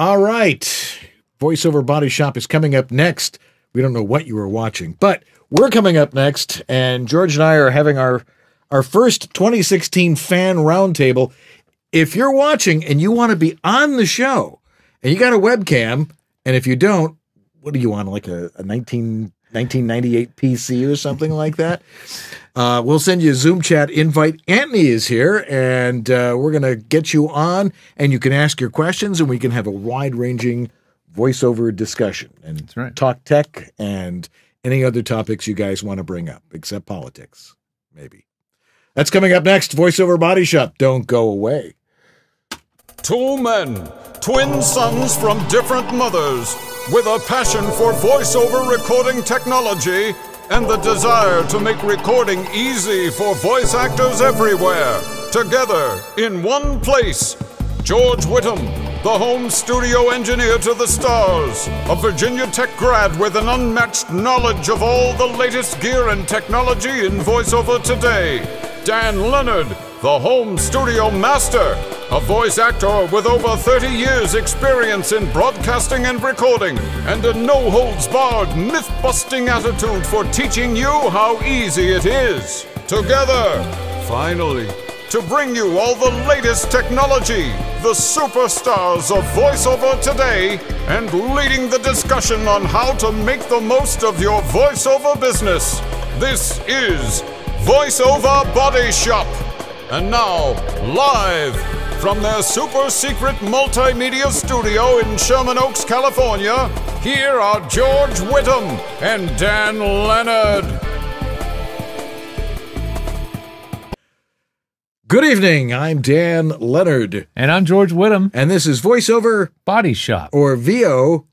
All right. Voiceover Body Shop is coming up next. We don't know what you were watching, but we're coming up next, and George and I are having our our first 2016 fan roundtable. If you're watching and you want to be on the show, and you got a webcam, and if you don't, what do you want? Like a, a 19, 1998 PC or something like that? Uh, we'll send you a Zoom chat invite. Anthony is here, and uh, we're going to get you on, and you can ask your questions, and we can have a wide ranging voiceover discussion and right. talk tech and any other topics you guys want to bring up, except politics, maybe. That's coming up next. Voiceover Body Shop. Don't go away. Two men, twin sons from different mothers, with a passion for voiceover recording technology and the desire to make recording easy for voice actors everywhere. Together in one place. George Whittam, the home studio engineer to the stars, a Virginia Tech grad with an unmatched knowledge of all the latest gear and technology in voiceover today. Dan Lenard, the home studio master, a voice actor with over 30 years' experience in broadcasting and recording, and a no holds barred, myth busting attitude for teaching you how easy it is. Together, finally, to bring you all the latest technology, the superstars of voiceover today, and leading the discussion on how to make the most of your voiceover business. This is VoiceOver Body Shop. And now, live from their super secret multimedia studio in Sherman Oaks, California, here are George Whittam and Dan Lenard. Good evening. I'm Dan Lenard, And I'm George Whittam, and this is Voiceover Body Shop. or VO.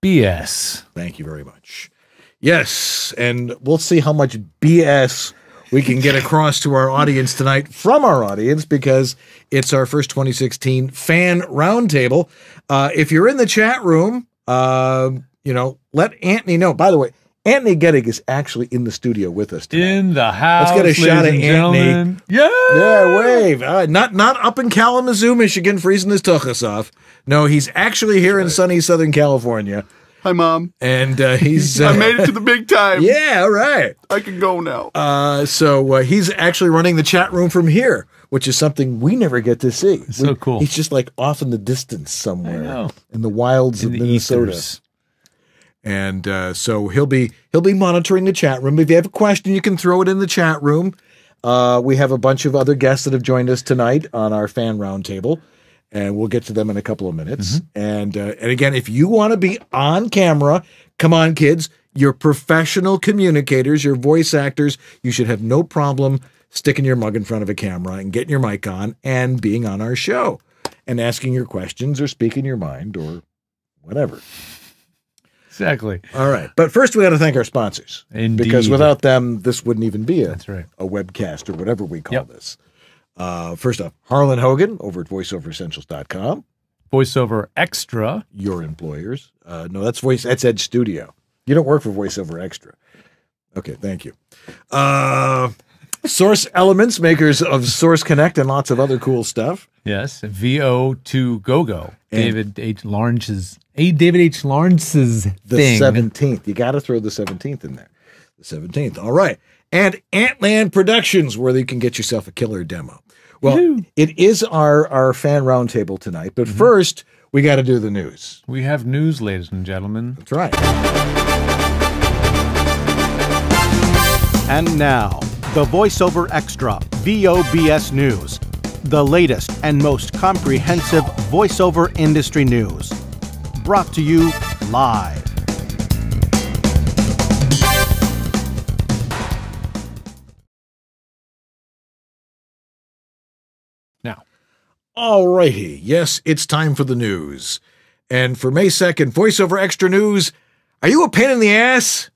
BS. Thank you very much. Yes, and we'll see how much BS we can get across to our audience tonight from our audience because it's our first 2016 fan roundtable. Uh, if you're in the chat room, uh, you know, let Anthony know. By the way, Anthony Gettig is actually in the studio with us tonight. In the house. Let's get a shot and Anthony. Yeah. Yeah, wave. Uh, not not up in Kalamazoo, Michigan, freezing his tuchus off. No, he's actually here in sunny Southern California, Hi, Mom. and uh, he's. Uh, I made it to the big time. Yeah, all right. I can go now. Uh, so uh, he's actually running the chat room from here, which is something we never get to see. So cool. He's just like off in the distance somewhere know. in the wilds In of the Minnesota. ethers. And uh, so he'll be he'll be monitoring the chat room. If you have a question, you can throw it in the chat room. Uh, we have a bunch of other guests that have joined us tonight on our fan roundtable, and we'll get to them in a couple of minutes. And uh, and again, if you want to be on camera, come on, kids. You're professional communicators. You're voice actors. You should have no problem sticking your mug in front of a camera and getting your mic on and being on our show and asking your questions or speaking your mind or whatever. Exactly. All right. But first, we got to thank our sponsors. Indeed. Because without them, this wouldn't even be a, That's right. a webcast or whatever we call Yep. this. Uh, first off, Harlan Hogan over at voiceoveressentials.com, Voiceover Extra. your employers. Uh, no, that's voice. That's Ed Studio. You don't work for VoiceOver Extra. Okay, thank you. Uh, Source Elements, makers of Source Connect and lots of other cool stuff. Yes. VO2 Go Go. David H. Lawrence's. A David H. Lawrence's The thing. 17th. You got to throw the 17th in there. The 17th. All right. And Antland Productions, where you can get yourself a killer demo. Well, it is our, our fan roundtable tonight, but Mm-hmm. first, we got to do the news. We have news, ladies and gentlemen. That's right. And now, the VoiceOver Extra VOBS News. The latest and most comprehensive voiceover industry news. Brought to you live. All righty. Yes, it's time for the news. And for May 2nd, voiceover extra news. Are you a pain in the ass?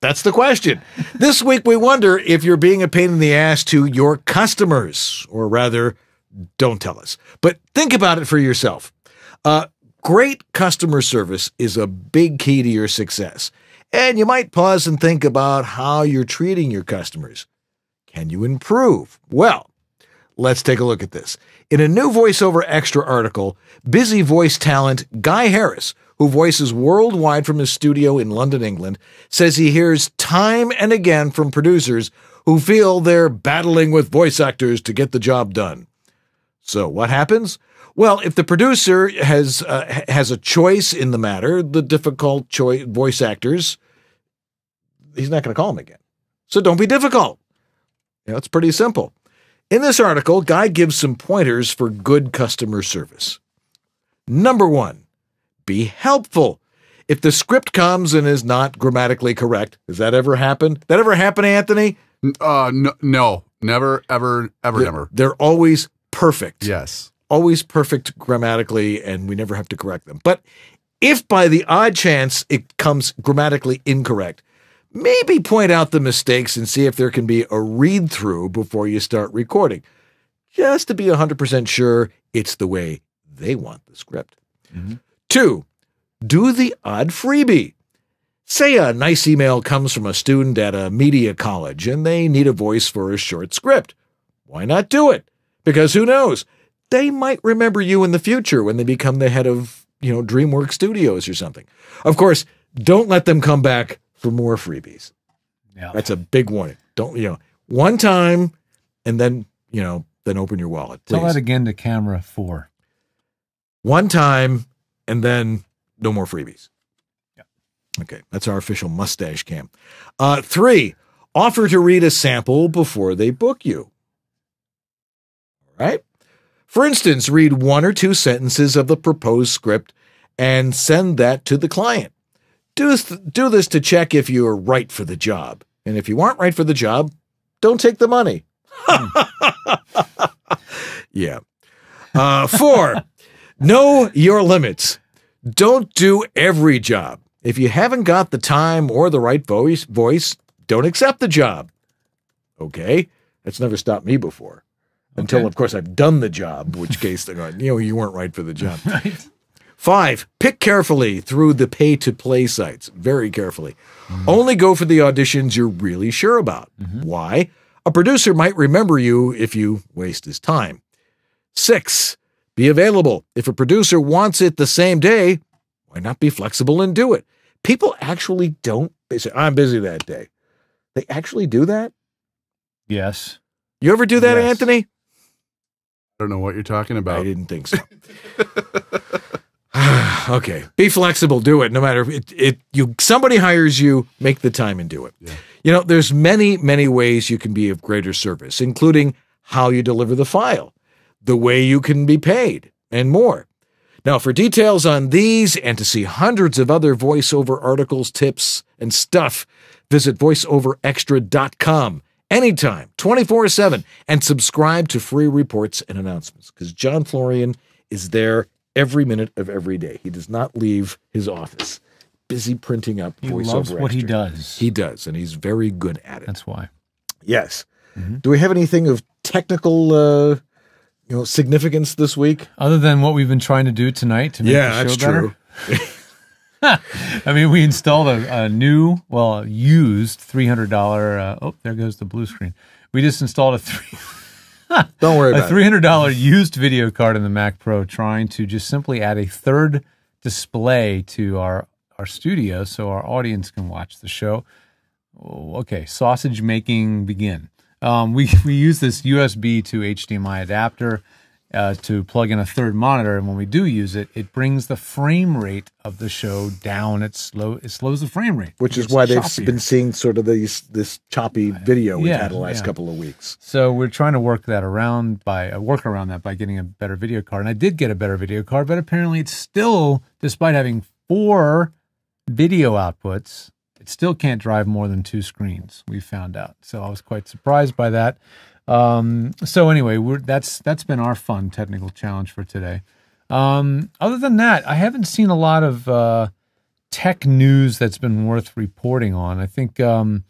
That's the question. this week, we wonder if you're being a pain in the ass to your customers, or rather, don't tell us. But think about it for yourself. Uh, great customer service is a big key to your success. And you might pause and think about how you're treating your customers. Can you improve? Well, let's take a look at this. In a new voiceover extra article, busy voice talent Guy Harris, who voices worldwide from his studio in London, England, says he hears time and again from producers who feel they're battling with voice actors to get the job done. So what happens? Well, if the producer has uh, has a choice in the matter, the difficult choice voice actors, he's not going to call them again. So don't be difficult. You know, it's pretty simple. In this article, Guy gives some pointers for good customer service. Number one, be helpful. If the script comes and is not grammatically correct, does that ever happen? That ever happen, Anthony? Uh, no, no, never, ever, ever, They're, never. they're always perfect. Yes. always perfect grammatically and we never have to correct them. But if by the odd chance it comes grammatically incorrect, maybe point out the mistakes and see if there can be a read through before you start recording, just to be 100% sure it's the way they want the script. Mm-hmm. Two, do the odd freebie. Say a nice email comes from a student at a media college and they need a voice for a short script. Why not do it? Because who knows? They might remember you in the future when they become the head of, you know, DreamWorks Studios or something. Of course, don't let them come back for more freebies. Yeah. That's a big warning. Don't, you know, one time and then, you know, then open your wallet. Tell that again to camera four. one time and then no more freebies. Yeah. Okay, that's our official mustache cam. Uh, three, offer to read a sample before they book you. All right. For instance, read one or two sentences of the proposed script and send that to the client. Do this, do this to check if you are right for the job. And if you aren't right for the job, don't take the money. yeah. Uh, four, know your limits. Don't do every job. If you haven't got the time or the right voice, voice, don't accept the job. Okay, that's never stopped me before. Until, of course, I've done the job, which case they're going, you know, you weren't right for the job. Right. Five, pick carefully through the pay to play sites, very carefully. Mm-hmm. Only go for the auditions you're really sure about. Mm-hmm. Why? A producer might remember you if you waste his time. Six, be available. If a producer wants it the same day, why not be flexible and do it? People actually don't, they say, I'm busy that day. They actually do that? Yes. You ever do that, Yes. Anthony? I don't know what you're talking about. I didn't think so. okay, be flexible. Do it. No matter it, it. You somebody hires you, make the time and do it. You know, there's many, many ways you can be of greater service, including how you deliver the file, the way you can be paid, and more. Now, for details on these and to see hundreds of other voiceover articles, tips, and stuff, visit voiceoverextra.com anytime, 24 7, and subscribe to free reports and announcements because John Florian is there every minute of every day. He does not leave his office, busy printing up He voiceover loves what he does. He does, and he's very good at it. That's why. Yes. Mm-hmm. Do we have anything of technical, uh, you know, significance this week? Other than what we've been trying to do tonight to make the show better. True. I mean, we installed a, a new, well, used three hundred dollar. Uh, oh, there goes the blue screen. We just installed a three Don't worry a about three it. hundred dollar used video card in the Mac Pro, trying to just simply add a third display to our our studio so our audience can watch the show. Oh, okay, sausage making begin. Um, we we use this USB to HDMI adapter uh, to plug in a third monitor, and when we do use it, it brings the frame rate of the show down. It slow it slows the frame rate, Which is why they've choppier. been seeing sort of these this choppy video we've Yeah, had the last yeah. couple of weeks. So we're trying to work that around by uh, work around that by getting a better video card. And I did get a better video card, but apparently it's still, despite having four video outputs, it still can't drive more than two screens. We found out. So I was quite surprised by that. Um, so anyway, we're, that's that's been our fun technical challenge for today. Um, other than that, I haven't seen a lot of uh, tech news that's been worth reporting on. I think, um,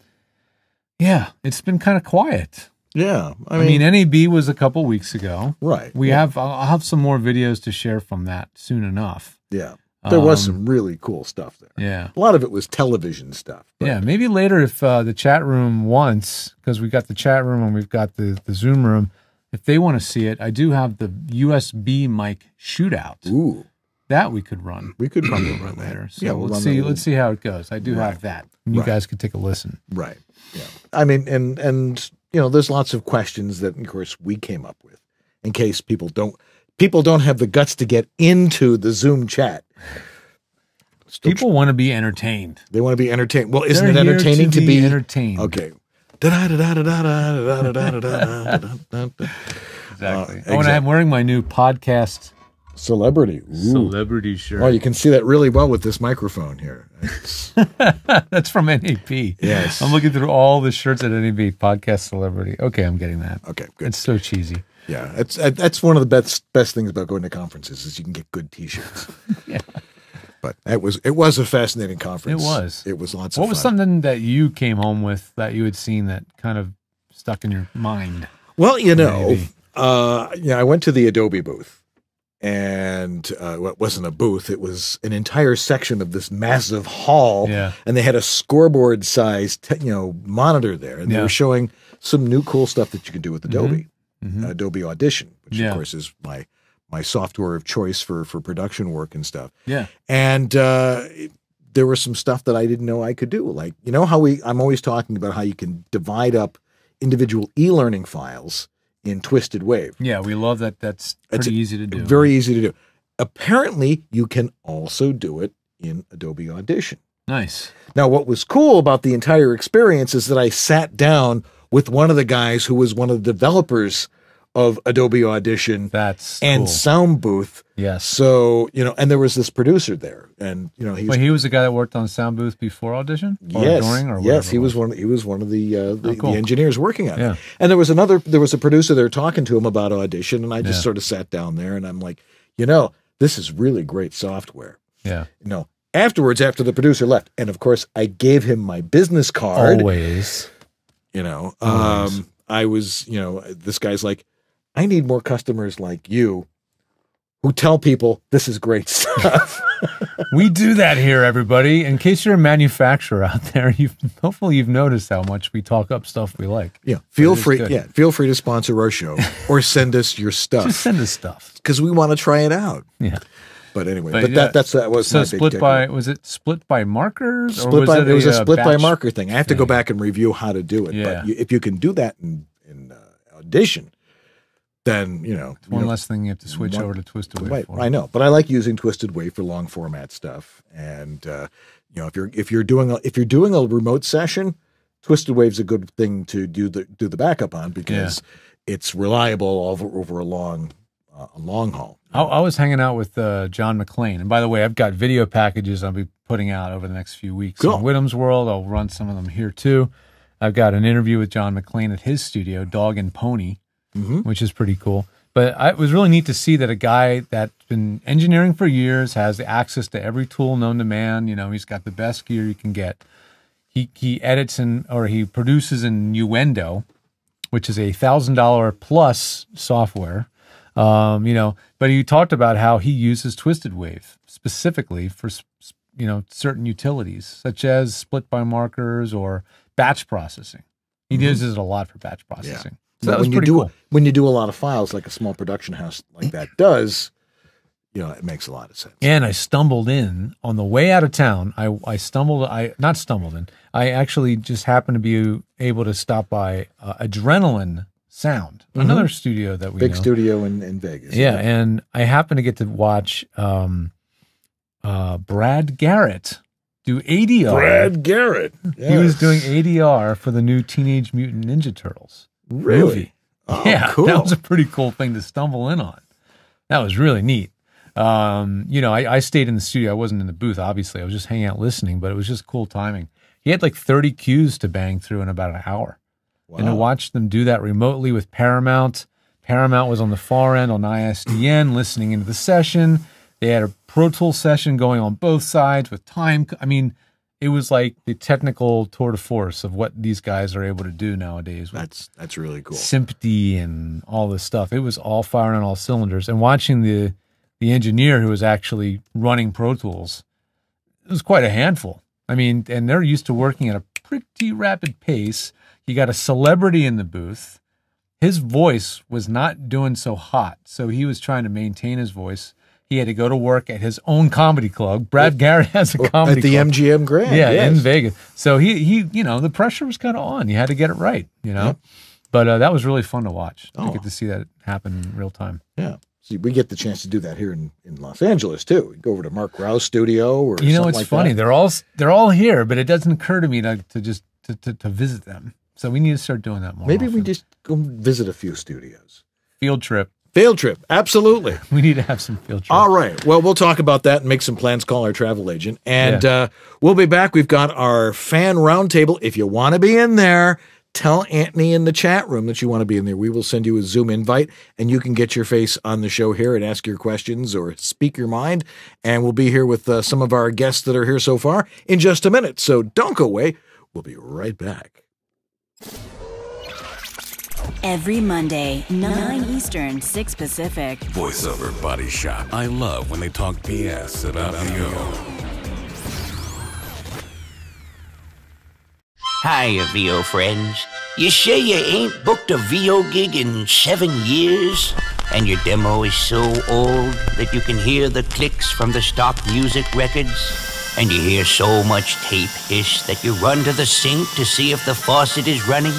yeah, it's been kind of quiet. Yeah, I I mean, mean, NAB was a couple weeks ago. right. We yeah, have I'll have some more videos to share from that soon enough. yeah. There was Um, some really cool stuff there. Yeah. A lot of it was television stuff. Yeah, maybe later if uh, the chat room wants, because we got the chat room and we've got the, the Zoom room. if they want to see it, I do have the USB mic shootout Ooh, that we could run we could probably run that. later. So Yeah, we'll let's see. Let's see how it goes. I do Right. have that. You Right. guys could take a listen. Right. Yeah. I mean, and and you know, there's lots of questions that, of course, we came up with, in case people don't people don't have the guts to get into the Zoom chat. Still people tr- want to be entertained. They want to be entertained. Well, isn't They're it entertaining to, to be, entertained? Okay. exactly. Uh, oh, and I'm wearing my new podcast celebrity Ooh. celebrity shirt. Oh, you can see that really well with this microphone here. That's from NAB. Yes, I'm looking through all the shirts at NAB podcast celebrity. Okay, I'm getting that. Okay, good. It's so cheesy. Yeah, that's uh, that's one of the best best things about going to conferences is you can get good T-shirts. Yeah. But it was it was a fascinating conference. It was. It was lots of. What was fun. something that you came home with that you had seen that kind of stuck in your mind? Well, you know, uh, yeah, I went to the Adobe booth, and uh, well, it wasn't a booth; it was an entire section of this massive hall. Yeah. and they had a scoreboard-sized, you know, monitor there, and they were showing some new cool stuff that you can do with Adobe, Mhm. Adobe Audition, which Yeah. of course is my my software of choice for for production work and stuff. Yeah. And uh, there was some stuff that I didn't know I could do. Like, you know how we I'm always talking about how you can divide up individual e-learning files in Twisted Wave. Yeah, we love that. That's It's pretty easy to do. Very easy to do. Apparently, you can also do it in Adobe Audition. nice. Now, what was cool about the entire experience is that I sat down with one of the guys who was one of the developers of Adobe Audition That's and cool. Soundbooth. yes. So, you know, and there was this producer there, and you know, he's Wait, he was the guy that worked on Soundbooth before audition, or yes, during, or yes, he was one. He was one of the uh, the, Oh, cool. the engineers working on Yeah. it. And there was another. There was a producer there talking to him about audition, and I just Yeah. sort of sat down there, and I'm like, you know, this is really great software. Yeah, You know, afterwards, after the producer left, and of course, I gave him my business card. always. You know, Always. um, I was, you know, this guy's like, I need more customers like you. Who tell people this is great stuff? We do that here, everybody. In case you're a manufacturer out there, you hopefully you've noticed how much we talk up stuff we like. yeah, feel free. good. Yeah, feel free to sponsor our show or send us your Just stuff send us stuff. because we want to try it out. Yeah. But anyway, But but, yeah, that that's that was So my big split by was it split by markers? or split by it was a, split by marker thing. I have to go back and review how to do it. Yeah. But you, if you can do that in in uh, audition, then you know you One know, less thing you have to switch one- over to Twisted Wave Right, for. I know, but I like using Twisted Wave for long format stuff. And uh, you know, if you're if you're doing a, if you're doing a remote session, Twisted Wave's a good thing to do the do the backup on because it's reliable over over a long uh, a long haul. I, I was hanging out with uh, John McClain, and by the way, I've got video packages I'll be putting out over the next few weeks Cool. on Whittam's World. I'll run some of them here too. I've got an interview with John McClain at his studio, Dog and Pony, Mhm. which is pretty cool. But I, it was really neat to see that a guy that's been engineering for years has the access to every tool known to man. You know, he's got the best gear you can get. He he edits and or he produces in Nuendo, which is a thousand dollar plus software. Um, you know, but he talked about how he uses Twisted Wave specifically for you know certain utilities such as split by markers or batch processing. He uses it a lot for batch processing. So that But was when you do cool. when you do a lot of files like a small production house like that does, you know, it makes a lot of sense. And I stumbled in on the way out of town. I, I stumbled, I not stumbled in. I actually just happened to be able to stop by uh, Adrenaline Sound, another studio that we Big know. studio in, in Vegas. Yeah, and I happened to get to watch um, uh, Brad Garrett do ADR. Brad Garrett. He was doing ADR for the new Teenage Mutant Ninja Turtles really. movie. Oh, yeah, cool. that was a pretty cool thing to stumble in on. That was really neat. Um, you know, I, I stayed in the studio. I wasn't in the booth, obviously. I was just hanging out listening, but it was just cool timing. He had like 30 cues to bang through in about an hour. And to Wow. watch them do that remotely with Paramount. Paramount was on the far end on ISDN listening into the session. They had a Pro Tool session going on both sides with time. I mean, it was like the technical tour de force of what these guys are able to do nowadays That's that's really cool. SMPTE and all this stuff. It was all firing on all cylinders. And watching the the engineer who was actually running Pro Tools, it was quite a handful. I mean, and they're used to working at a pretty rapid pace. You got a celebrity in the booth. his voice was not doing so hot, so he was trying to maintain his voice. He had to go to work at his own comedy club. Brad Garrett has a comedy At the club. MGM Grand. Yeah, yes. in Vegas. So he he you know the pressure was kind of on. You had to get it right. You know, Yep. but uh, that was really fun to watch. Oh. To get to see that happen in real time. Yeah. See, we get the chance to do that here in, in Los Angeles too. We go over to Mark Rouse studio or You know, it's like funny. that. They're all they're all here, but it doesn't occur to me to, to just to, to, to visit them. So we need to start doing that more. Maybe we just go visit a few studios. field trip. Field trip, absolutely. We need to have some field trip. All right. Well, we'll talk about that and make some plans. Call our travel agent, and uh, we'll be back. We've got our fan roundtable. If you want to be in there, tell Anthony in the chat room that you want to be in there. We will send you a Zoom invite, and you can get your face on the show here and ask your questions or speak your mind. And we'll be here with uh, some of our guests that are here so far in just a minute. So don't go away. We'll be right back. Every Monday, 9 Eastern, 6 Pacific. Voiceover Body Shop. I love when they talk BS about VO. Hi, VO friends. You say you ain't booked a VO gig in seven years? And your demo is so old that you can hear the clicks from the stock music records? And you hear so much tape hiss that you run to the sink to see if the faucet is running?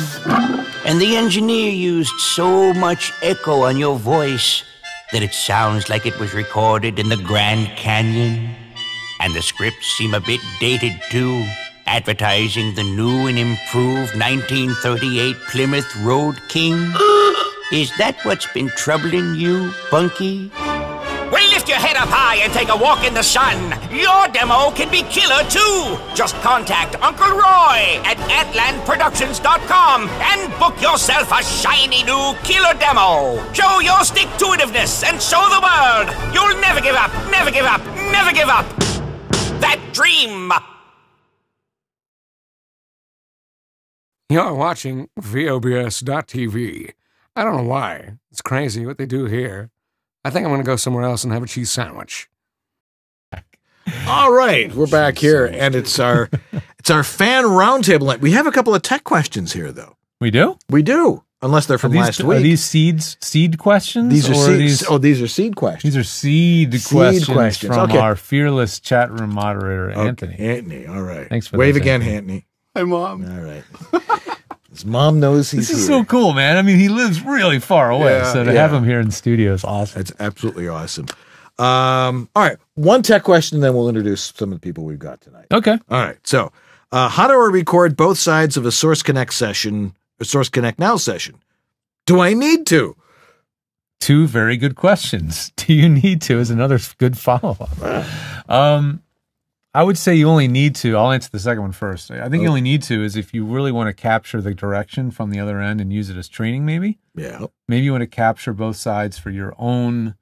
And the engineer used so much echo on your voice that it sounds like it was recorded in the Grand Canyon? And the scripts seem a bit dated too, advertising the new and improved 1938 Plymouth Road King. Is that what's been troubling you, Bunky? Lift your head up high and take a walk in the sun. Your demo can be killer too. Just contact Uncle Roy at AntlandProductions.com and book yourself a shiny new killer demo. Show your stick to itiveness and show the world you'll never give up, never give up, never give up. That dream. You're watching VOBS.TV. I don't know why. It's crazy what they do here. I think I'm going to go somewhere else and have a cheese sandwich. All right, we're back here, and it's our it's our fan roundtable night. We have a couple of tech questions here, though. We do. We do, unless they're from these, last are week. these seeds seed questions? These are or seed. These, oh, these are seed questions. these are seed, Seed questions, questions. from Okay. our fearless chat room moderator Okay, Anthony. Anthony. All right. Thanks for wave those, again, Anthony. Anthony. Hi, mom. All right. His mom knows he's This is here. so cool, man. I mean, he lives really far away, Yeah, so to yeah. have him here in studio is awesome. That's absolutely awesome. Um, all right, one tech question, then we'll introduce some of the people we've got tonight. Okay. All right. So, uh, how do I record both sides of a Source Connect session, a Source Connect Now session? Do I need to? Two very good questions. Do you need to? Is another good follow up. Um, I would say you only need to. I'll answer the second one first. I think you oh. only need to is if you really want to capture the direction from the other end and use it as training. Maybe, Yeah. maybe you want to capture both sides for your own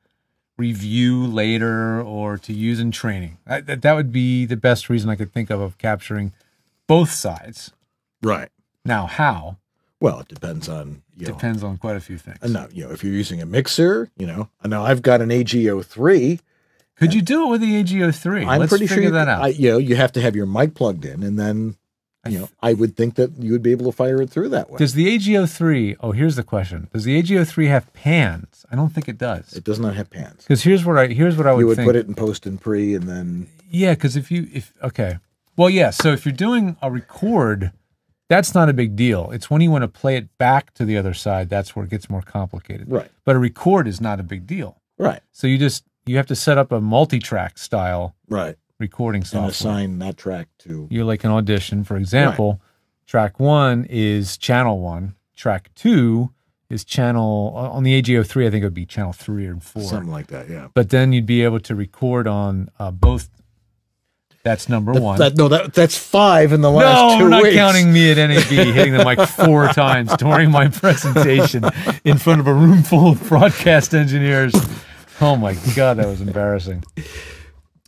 review later or to use in training. That, that, that would be the best reason I could think of of capturing both sides. Right. Now, how Well, it depends on you know. depends on quite a few things. No, you know, if you're using a mixer, you know, I know I've got an AGO three. Could you do it with the AG03? I'm Let's pretty sure you, that out. I, you know, you have to have your mic plugged in, and then you know, I would think that you would be able to fire it through that way. Does the AGO3? Oh, here's the question: Does the AG03 have pans? I don't think it does. It does not have pans. Because here's what I here's what I would, You would think. put it in post and pre, and then Yeah, because if you if okay, well, yeah. So if you're doing a record, that's not a big deal. It's when you want to play it back to the other side that's where it gets more complicated. Right. But a record is not a big deal. right, So you just you have to set up a multi-track style right, recording and assign that track to You're like an audition, for example. Track one is channel one. Track two is channel on the AG03. I think it would be channel three or four. something like that. Yeah. But then you'd be able to record on uh, both. That's number one. That, no, that that's five in the last no, two we're not weeks. counting me at NAB hitting the mic four times during my presentation in front of a room full of broadcast engineers. Oh my god, that was embarrassing.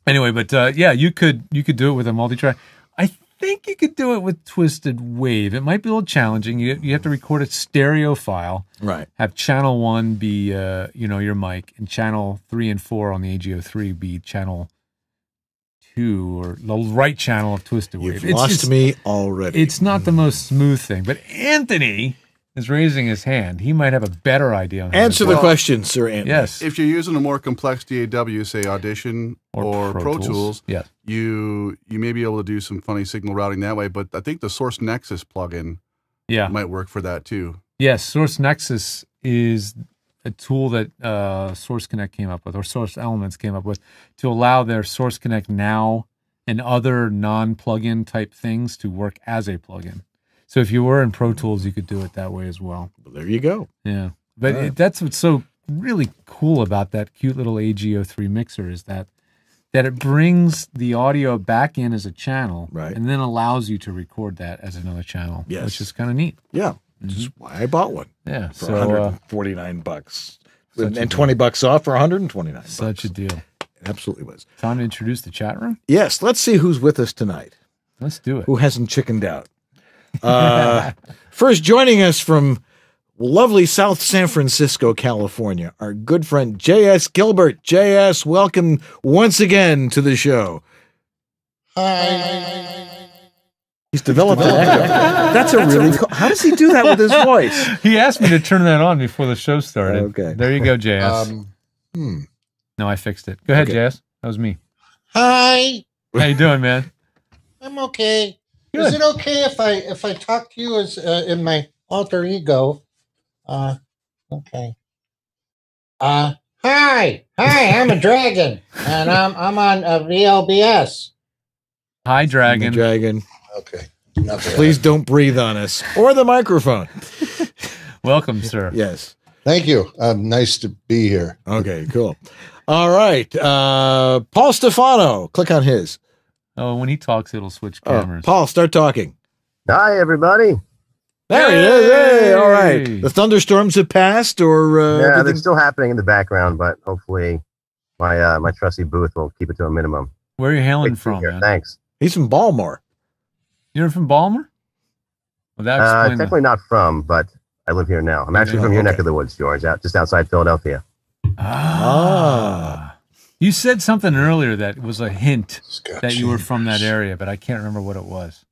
Anyway, but uh, yeah, you could you could do it with a multi-track. I think you could do it with Twisted Wave. It might be a little challenging. You you have to record a stereo file. Right. Have channel one be uh, you know your mic, and channel three and four on the AGO three be channel two or the right channel of Twisted Wave. You've It's lost just- me already. it's not the most smooth thing, but Anthony is raising his hand. He might have a better idea. On how to Answer do the it. question, Sir Anthony. Yes. If you're using a more complex DAW, say Audition Or or, Pro Pro, Tools. Tools, Yes. you you may be able to do some funny signal routing that way. But I think the Source Nexus plugin Yeah. might work for that too. Yes, Source Nexus is a tool that uh, Source Connect came up with, or Source Elements came up with, to allow their Source Connect now and other non-plugin type things to work as a plugin. So if you were in Pro Tools, you could do it that way as well. Well, there you go. Yeah, but right. it, that's what's so really cool about that cute little AG03 mixer is that that it brings the audio back in as a channel, Right. and then allows you to record that as another channel, Yes. which is kind of neat. Yeah, which is why I bought one Yeah, for so uh, 149 bucks, and, a and deal. 20 bucks off for 129. such a deal. It absolutely was. Time to introduce the chat room. Yes, let's see who's with us tonight. Let's do it. Who hasn't chickened out? Uh, first, joining us from lovely South San Francisco, California, our good friend J.S. Gilbert. J.S., welcome once again to the show. Hi. He's developed an echo. That's a really cool. How does he do that with his voice? He asked me to turn that on before the show started. Okay. There you go, JS. Um, Hmm. no, I fixed it. Go ahead, Okay. JS. That was me. hi. How you doing, man? I'm okay. Is it okay if I if I talk to you as uh, in my alter ego? Uh, okay. Uh, hi, hi. I'm a dragon, and I'm I'm on uh, VLBS. Hi, Dragon. Dragon. Okay. Please don't breathe on us or the microphone. Welcome, sir. Yes. Thank you. Um, nice to be here. Okay, cool. All right. Uh, Paul Stefano. Click on his. Oh, when he talks, it'll switch Oh, cameras. Paul, start talking. Hi, everybody. There he is. Hey, all Hey. right. The thunderstorms have passed, or uh, yeah, they're everything- still happening in the background, but hopefully my uh, my trusty booth will keep it to a minimum. Where are you hailing Great to be from, man? Thanks. he's from Baltimore. You're from Baltimore? Well, that Uh, explains technically not from, but I live here now. I'm actually Yeah, from your neck of the woods, George, out just outside Philadelphia. Ah. You said something earlier that was a hint Scott that you were from that area, but I can't remember what it was.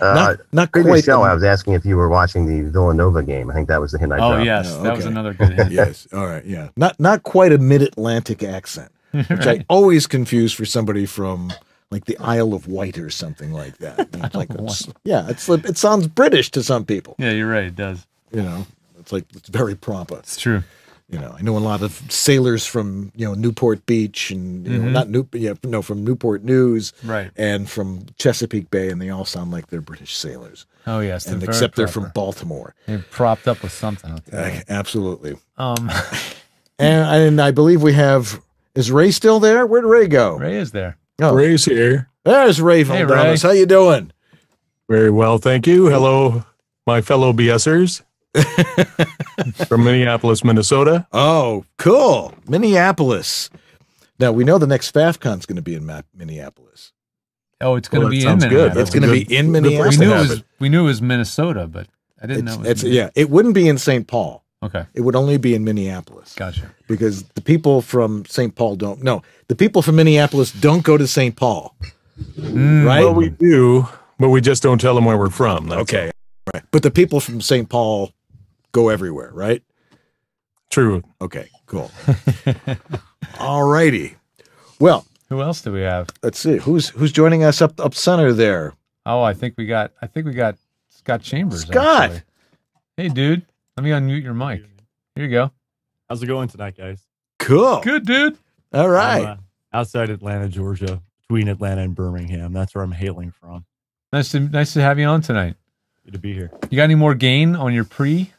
Uh, not not quite. show, I was asking if you were watching the Villanova game. I think that was the hint I Oh, dropped. yes. Oh, That was another good hint. yes. All right. Yeah. Not not quite a mid Atlantic accent, which I always confuse for somebody from like the Isle of Wight or something like that. Like it's- yeah, it's it sounds British to some people. Yeah, you're right. It does. You know, it's like it's very proper. It's true. You know, I know a lot of sailors from you know Newport Beach and you know Mhm. not New yeah no from Newport News Right. and from Chesapeake Bay, and they all sound like they're British sailors, Oh, yes. and very except they're from Baltimore. They're propped up with something. I'll tell you. Uh, absolutely. Um, And and I believe we have is Ray still there? Where'd Ray go? Ray is there. Oh, Ray's here. there's Ray Hey, Valdovinos. Ray. How you doing? Very well, thank you. Hello, my fellow BSers from Minneapolis, Minnesota. Oh, cool. Minneapolis. Now we know the next FAFCon's going to be in Ma- Minneapolis. Oh, it's going to Well, be in sounds good. Minneapolis. It's going to be in good place We Minneapolis. knew, it was, we knew it was Minnesota, but I didn't It's, know. It was it's yeah. It wouldn't be in St. Paul. Okay. It would only be in Minneapolis Gotcha. because the people from St. Paul don't. No, the people from Minneapolis don't go to St. Paul, Mm, right? Well, we do, but we just don't tell them where we're from. That's okay, right. But the people from St. Paul go everywhere, right? true. Okay, cool. All righty. Well, Who else do we have? let's see who's who's joining us up up center there. Oh, I think we got. I think we got Scott Chambers. Scott! actually. Hey, dude. Let me unmute your mic. Here you go. How's it going tonight, guys? Cool. Good, dude. All right. I'm, uh, outside Atlanta, Georgia, between Atlanta and Birmingham. That's where I'm hailing from. Nice to nice to have you on tonight. Good to be here. You got any more gain on your pre?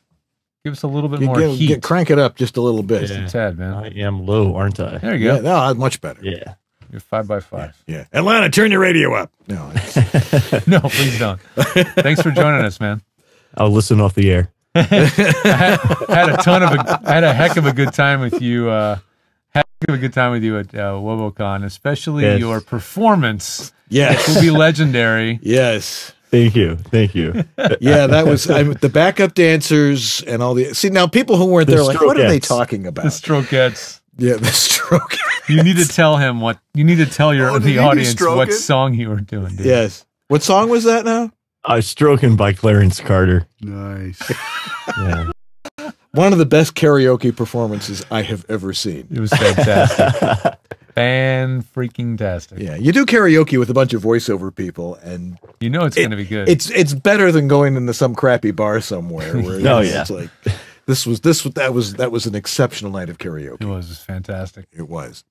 Give us a little bit You more get- heat. get- crank it up just a little bit. Just a tad, man. I am low, aren't I? There you Yeah, go. no, that's much better. Yeah. You're five by five. Yeah. Atlanta, turn your radio up. No, no, please don't. Thanks for joining us, man. I'll listen off the air. I had, had a ton of a, I had a heck of a good time with you. Uh, heck of a good time with you at uh, WoVOCon, especially Yes. your performance. Yes. will be legendary. yes. Thank you. Thank you. Yeah, that was I, the backup dancers and all the. See, now people who weren't The there, like, what are they strokettes. talking The about? Strokettes. yeah, the stroke. You need to tell him what you need to tell your Oh, the audience stroke what it? song you were doing. Dude. yes. What song was that now? I was stroking by Clarence Carter. Nice. Yeah. One of the best karaoke performances I have ever seen. It was fantastic. Fan freaking tastic. Yeah, you do karaoke with a bunch of voiceover people, and You know it's it- going to be good. It's it's better than going into some crappy bar somewhere. Where Oh, know, yeah. it's like this was this that was that was an exceptional night of karaoke. it was, it was fantastic. It was.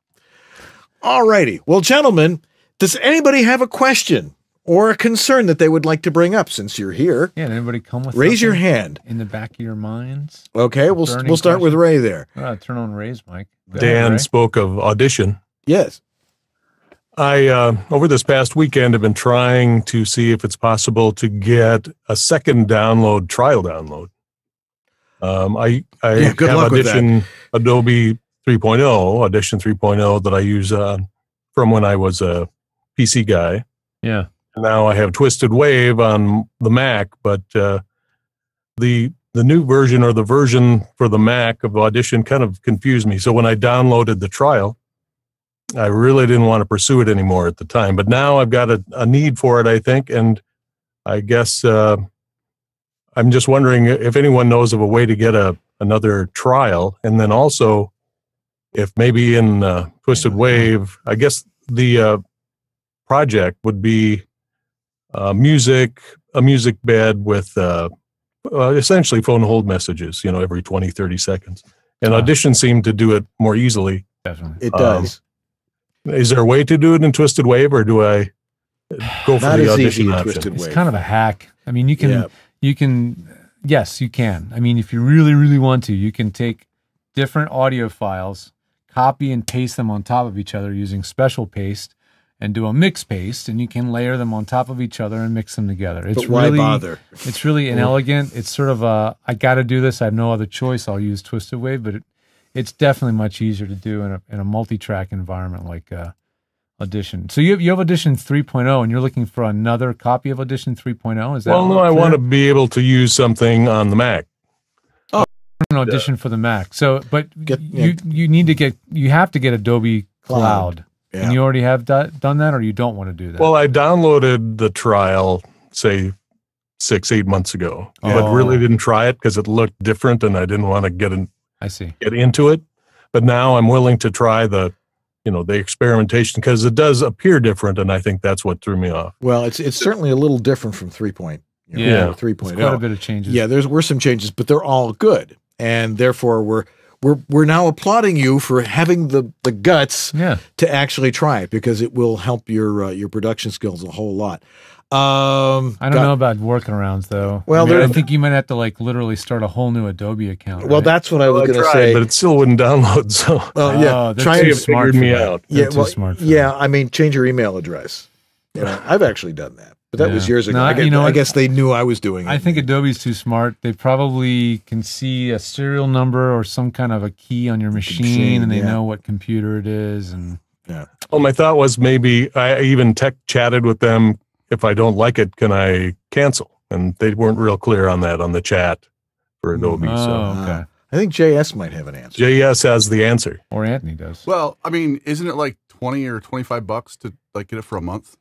All righty. Well, gentlemen, does anybody have a question or a concern that they would like to bring up since you're here? Yeah, did anybody come with Raise your hand. in the back of your minds? Okay, we'll we'll start with Ray there. Uh, turn on Ray's mic. Go ahead, Dan Ray. spoke of audition. Yes. I uh, over this past weekend have been trying to see if it's possible to get a second download trial download. Um, I I Yeah, good have luck with that. Audition Adobe 3.0, Audition 3.0 that I use uh, from when I was a PC guy. Yeah. Now I have Twisted Wave on the Mac, but uh, the the new version or the version for the Mac of Audition kind of confused me. So when I downloaded the trial, I really didn't want to pursue it anymore at the time. But now I've got a, a need for it, I think, and I guess uh, I'm just wondering if anyone knows of a way to get a another trial, and then also if maybe in uh, Twisted Wave, I guess the uh, project would be uh, music, a music bed with uh, uh, essentially phone hold messages, you know, every 20, 30 seconds. And Audition seemed to do it more easily. Definitely. It Um, does. Is there a way to do it in Twisted Wave, or do I go for Not the as easy audition option? Twisted It's Wave. kind of a hack. I mean, you can, Yeah. you can, yes, you can. I mean, if you really, really want to, you can take different audio files, copy and paste them on top of each other using special paste, and do a mix paste, and you can layer them on top of each other and mix them together. It's But why really, bother? It's really inelegant. It's sort of a, I got to do this. I have no other choice. I'll use Twisted Wave, but it, it's definitely much easier to do in a in a multi-track environment like uh, Audition. So you have, you have Audition 3.0, and you're looking for another copy of Audition 3.0. Is that Well, no, I want to be able to use something on the Mac. Oh, an audition for the Mac. So, but Get- you you need to get you have to get Adobe Cloud, Cloud. and you already have do- done that, or you don't want to do that. Well, I downloaded the trial, say six, eight months ago, but Oh. really didn't try it because it looked different, and I didn't want to get in, I see. get into it. But now I'm willing to try the, you know, the experimentation because it does appear different, and I think that's what threw me off. Well, it's it's certainly a little different from 3. Point, you know, Yeah. three point quite a oh. bit of changes. Yeah, there's were some changes, but they're all good, and therefore we're we're we're now applauding you for having the the guts yeah. to actually try it because it will help your uh, your production skills a whole lot. Um, I don't know about workarounds though. Well, I, mean, I think you might have to like literally start a whole new Adobe account. Well, right? that's what I was I going to say. but it still wouldn't download. So Well, yeah, Oh, they're to smart me that. out. They're yeah, well, smart yeah. that. I mean, change your email address. You know, I've actually done that, but that was years ago. No, I, guess, you know I guess they knew I was doing it. I think Adobe's too smart. They probably can see a serial number or some kind of a key on your machine, machine, and they yeah. know what computer it is. And yeah. Well, my thought was maybe I even tech chatted with them. If I don't like it, can I cancel? And they weren't real clear on that on the chat for Adobe. oh, so okay. I think JS might have an answer. JS has the answer. Or Anthony does. Well, I mean, isn't it like twenty or twenty five bucks to like get it for a month?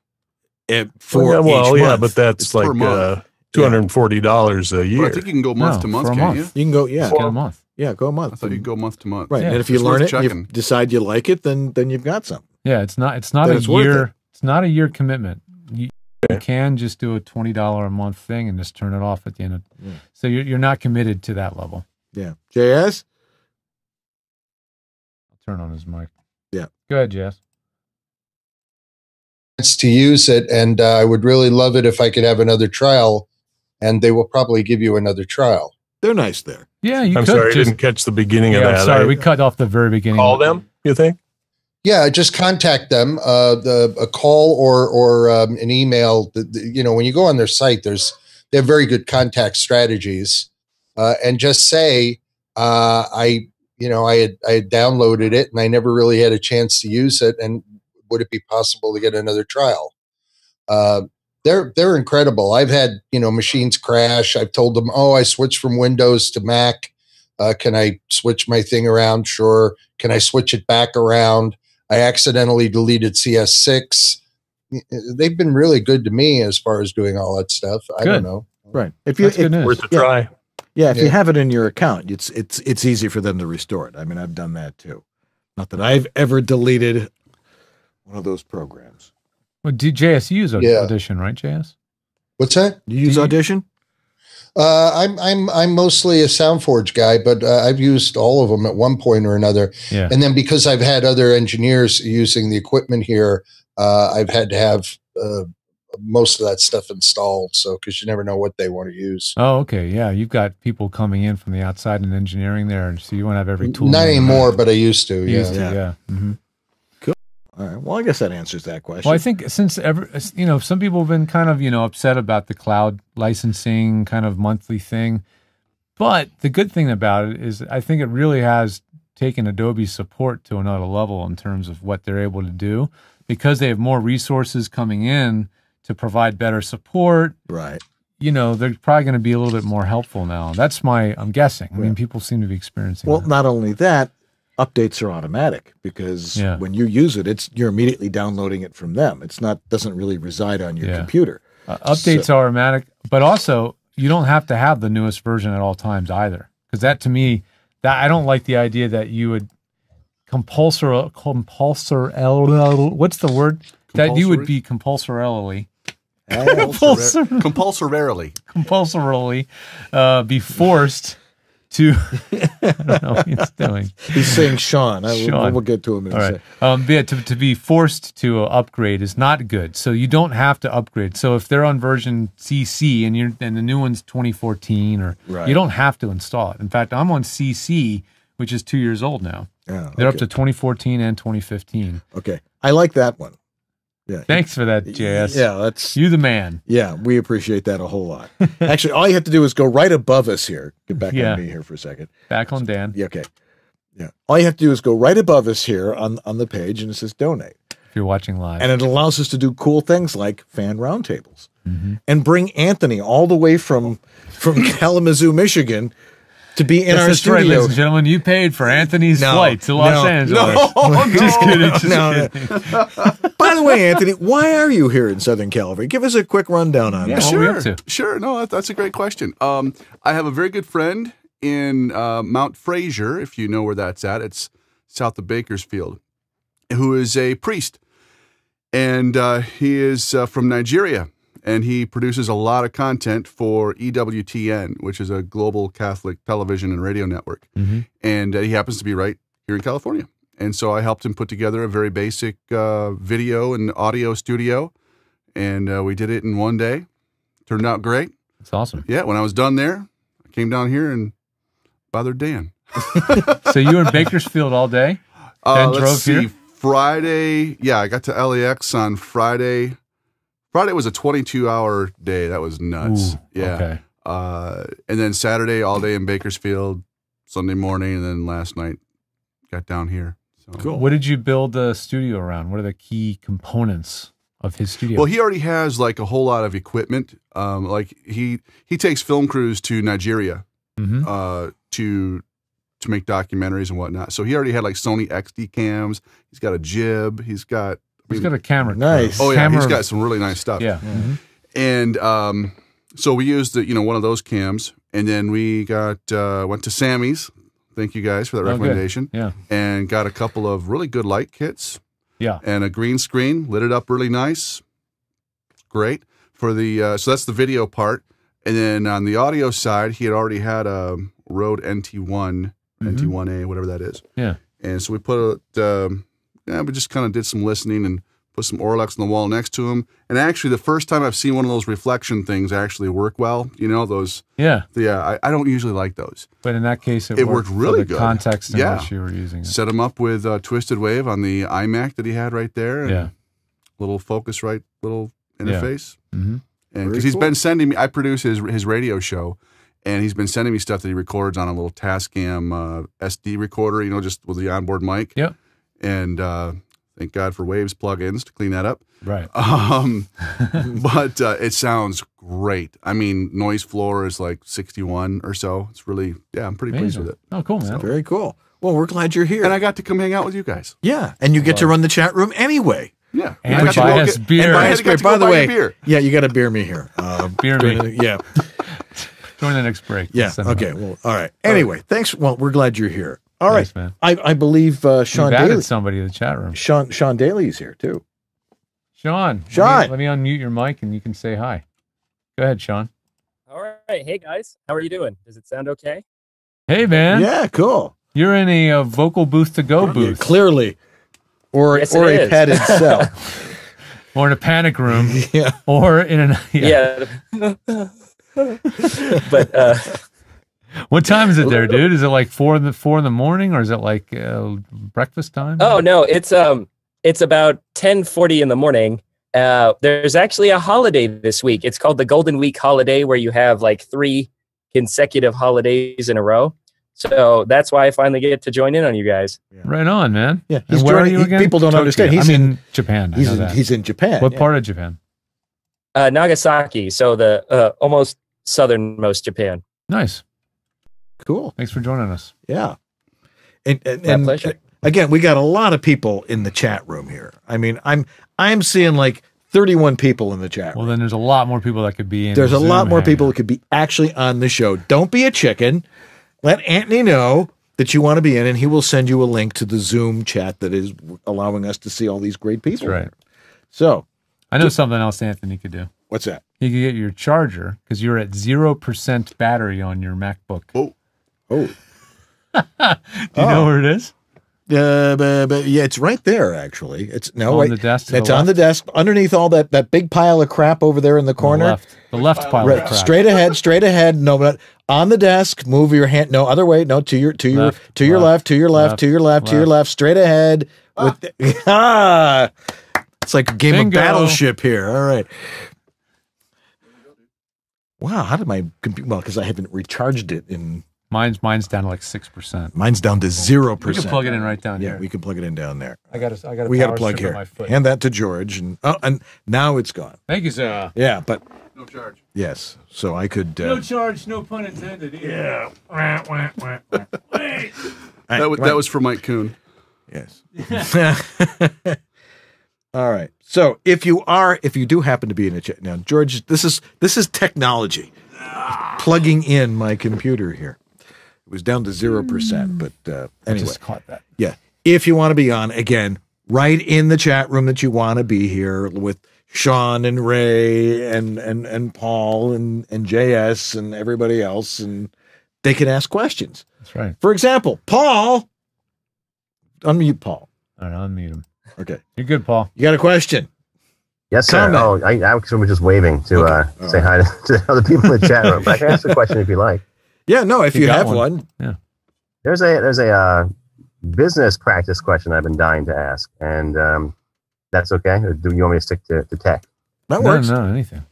It, for yeah, well, each yeah, month. but that's It's like uh, two hundred and forty dollars a But year. I think you can go month No, to month, for can't month. you can go. Yeah, Just get a month. yeah, go a you? I month. thought you could go month to month. Right, Yeah, and if you it's learn it, and you checking. decide you like it, then then you've got something. Yeah, it's not. It's not Then a it's year. it. It's not a year commitment. You, you can just do a twenty dollar a month thing and just turn it off at the end of. Yeah. So you're you're not committed to that level. Yeah, JS. I'll turn on his mic. Yeah. Go ahead, Jess. to use it, and uh, I would really love it if I could have another trial. And they will probably give you another trial. They're nice there. Yeah, you I'm could sorry, I didn't catch the beginning yeah, of I'm that. sorry, I we cut off the very beginning. call them. You think? Yeah, just contact them. Uh, the a call or or um, an email. The, the- you know, when you go on their site, there's they have very good contact strategies, uh, and just say uh, I you know I had I had downloaded it and I never really had a chance to use it, and would it be possible to get another trial? Uh, they're they're incredible. I've had you know machines crash. I've told them, oh, I switched from Windows to Mac. Uh, can I switch my thing around? Sure. Can I switch it back around? I accidentally deleted CS6. they've been really good to me as far as doing all that stuff. I Good. don't know. Right. If you That's good if- news. Worth a yeah. try. Yeah, if you have it in your account, it's it's it's easy for them to restore it. I mean, I've done that too. Not that I've ever deleted one of those programs. Well, do JS you use Aud- Yeah. Audition, right, JS? What's that? Do you use Do you- Audition? Uh, I'm I'm I'm mostly a SoundForge guy, but uh, I've used all of them at one point or another. Yeah. And then because I've had other engineers using the equipment here, uh, I've had to have uh, most of that stuff installed. So because you never know what they want to use. Oh, okay. Yeah, you've got people coming in from the outside and engineering there, and so you want to have every tool. Not anymore, but I used to. You used Yeah. to, yeah. hmm All right. Well, I guess that answers that question. Well, I think since ever, you know, some people have been kind of, you know, upset about the cloud licensing kind of monthly thing. But the good thing about it is I think it really has taken Adobe's support to another level in terms of what they're able to do because they have more resources coming in to provide better support. right. You know, they're probably going to be a little bit more helpful now. That's my, I'm guessing. I mean, people seem to be experiencing Well, that. not only that, updates are automatic because Yeah. when you use it, it's you're immediately downloading it from them. It's not doesn't really reside on your Yeah. computer. Uh, updates are automatic, but also you don't have to have the newest version at all times either. Because that to me, that I don't like the idea that you would compulsory compulsory what's the word that you would be compulsorily compulsory Compulsorily. compulsorily uh, be forced to I don't know what he's doing. He's saying Sean. I, Sean. We'll, we'll get to him in All a right. Um, yeah, to, to be forced to upgrade is not good. So you don't have to upgrade. So if they're on version CC and you're and the new one's 2014, or Right. you don't have to install it. In fact, I'm on CC, which is two years old now. Yeah, They're up to 2014 and 2015. Okay. I like that one. Yeah. Thanks for that, JS. Yeah, that's You the man. yeah, we appreciate that a whole lot. Actually, all you have to do is go right above us here. Get back Yeah. on me here for a second. Back on Dan. Yeah, okay. Yeah. All you have to do is go right above us here on on the page and it says donate. If you're watching live. And it allows us to do cool things like fan roundtables Mm-hmm. and bring Anthony all the way from from Kalamazoo, Michigan to be in Yes, our that's right, studio. ladies and gentlemen. You paid for Anthony's No, flight to Los no, Angeles. no, just no, kidding. Just no, no. kidding. By the way, Anthony, why are you here in Southern California? Give us a quick rundown on Yeah, that. what are we sure, sure. No, that, that's a great question. Um, I have a very good friend in uh, Mount Fraser, if you know where that's at. It's south of Bakersfield, who is a priest, and uh, he is uh, from Nigeria, and he produces a lot of content for EWTN, which is a global Catholic television and radio network, Mhm. and uh, he happens to be right here in California. And so I helped him put together a very basic uh, video and audio studio, and uh, we did it in one day. Turned out great. That's awesome. Yeah, when I was done there, I came down here and bothered Dan. So you were in Bakersfield all day? Uh, let's drove see, here? Friday. Yeah, I got to LAX on Friday. Friday was a 22 hour day. That was nuts. Ooh, yeah. okay. Uh, and then Saturday, all day in Bakersfield. Sunday morning, and then last night, got down here. So. What did you build the studio around? What are the key components of his studio? Well, he already has like a whole lot of equipment. Um, like he he takes film crews to Nigeria Mhm. uh, to to make documentaries and whatnot. So he already had like Sony XD cams. He's got a jib. He's got. I He's got a camera. crew. Nice. Oh yeah, he's got some really nice stuff. Yeah. mhm. And um, so we used the, you know one of those cams, and then we got uh, went to Samy's. Thank you guys for that Oh, good. recommendation. Yeah. And got a couple of really good light kits Yeah. and a green screen, lit it up really nice. Great for the uh, so that's the video part, and then on the audio side, he had already had a Rode NT1, Mhm. NT1A, whatever that is. Yeah. And so we put it, um, yeah, we just kind of did some listening and put some Auralex on the wall next to him. And actually, the first time I've seen one of those reflection things actually work well, you know, those, Yeah. yeah, I, I don't usually like those. But in that case, it, It worked for really the good. context in Yeah. which you were using it. Set him up with uh, Twisted Wave on the iMac that he had right there. and Yeah. Little Focusrite little interface. hmm And because he's cool. been sending me, I produce his his radio show, and he's been sending me stuff that he records on a little Tascam uh, SD recorder, you know, just with the onboard mic. Yep. And uh, thank God for Waves plugins to clean that up. Right. Um, but uh, it sounds great. I mean, noise floor is like 61 or so. It's really, yeah, I'm pretty pleased with it. Oh, cool, man. Very cool. Well, we're glad you're here. And I got to come hang out with you guys. yeah, and you get to run the chat room anyway. Yeah. And I got to buy go us get- beer. and buy- I By, had to go by the way, beer. yeah, you got to beer me here. Uh, Beer me. yeah, During the next break. yeah. Okay. Well, all right. Anyway, thanks. Well, we're glad you're here. All right, Thanks, man. I, I believe uh, Sean We've added Daeley. somebody to the chat room. Sean Sean Daeley is here too. Sean. Sean. Let me, let me unmute your mic and you can say hi. Go ahead, Sean. All right. Hey, guys. How are you doing? Does it sound okay? Hey, man. Yeah, cool. You're in a, uh vocal booth to go Yeah, booth. clearly, or Yes, or a is. padded cell. or in a panic room. yeah. Or in an. Yeah. Yeah. but uh, What time is it there, dude? Is it like four in the four in the morning, or is it like uh, breakfast time? oh no, it's um, it's about ten forty in the morning. Uh, there's actually a holiday this week. It's called the Golden Week holiday, where you have like three consecutive holidays in a row. So that's why I finally get to join in on you guys. Right on, man. Yeah, And he's where are you again? people don't Tokyo. understand. He's I'm in, in- Japan. I He's know in, that. he's in Japan. what yeah. part of Japan? Uh, Nagasaki, so the uh, almost southernmost Japan. Nice. Cool. Thanks for joining us. Yeah. And, and, My and, pleasure. again, we got a lot of people in the chat room here. I mean, I'm I'm seeing like 31 people in the chat room. Well, then there's a lot more people that could be in. There's a Zoom lot more hanging people that could be actually on the show. Don't be a chicken. Let Anthony know that you want to be in, and he will send you a link to the Zoom chat that is allowing us to see all these great people. That's right. So, I know something else Anthony could do. what's that? You could get your charger because you're at zero percent battery on your MacBook. Oh. Oh. Do you know Oh. where it is? Uh, but, but yeah, it's right there. Actually, it's no On wait, the desk to the it's on the desk underneath all that that big pile of crap over there in the On the corner. left, the left pile. Right, of crap. straight ahead, straight ahead. No, but on the desk. Move your hand. No, other way. No, to your to your Left, to your left, left, to your left, left, to your left, to your left. left. Straight ahead. With the, ah, it's like a game Bingo. of battleship here. All right. Wow, how did my computer? Well, because I haven't recharged it in. Mine's mine's down to like six percent. Mine's down to zero percent. We can plug it in right down Yeah, here. Yeah, we can plug it in down there. I got a, I got a we got a plug strip on here. Hand that to George, and oh, and now it's gone. Thank you, sir. Yeah, but No charge. yes, so I could. Uh, No charge, no pun intended. Yeah. Wait. That was, that was for Mike Coon. Yes. All right. So if you are, if you do happen to be in a chat now, George, this is this is technology. Plugging in my computer here. It was down to zero percent, but uh, I anyway, just caught that. yeah. If you want to be on again, write in the chat room that you want to be here with Sean and Ray and and and Paul and and JS and everybody else, and they can ask questions. That's right. For example, Paul, unmute Paul. All right, unmute him. Okay. You're good, Paul. You got a question? Yes, sir. Comment. Oh, I, I was just waving to uh, All say hi to, to other people in the chat room. But I can ask a question if you like. Yeah, no, if You you, have one. one. Yeah. There's a there's a uh, business practice question I've been dying to ask, and um, that's okay. Or do you want me to stick to, to tech? that No, works. no, anything.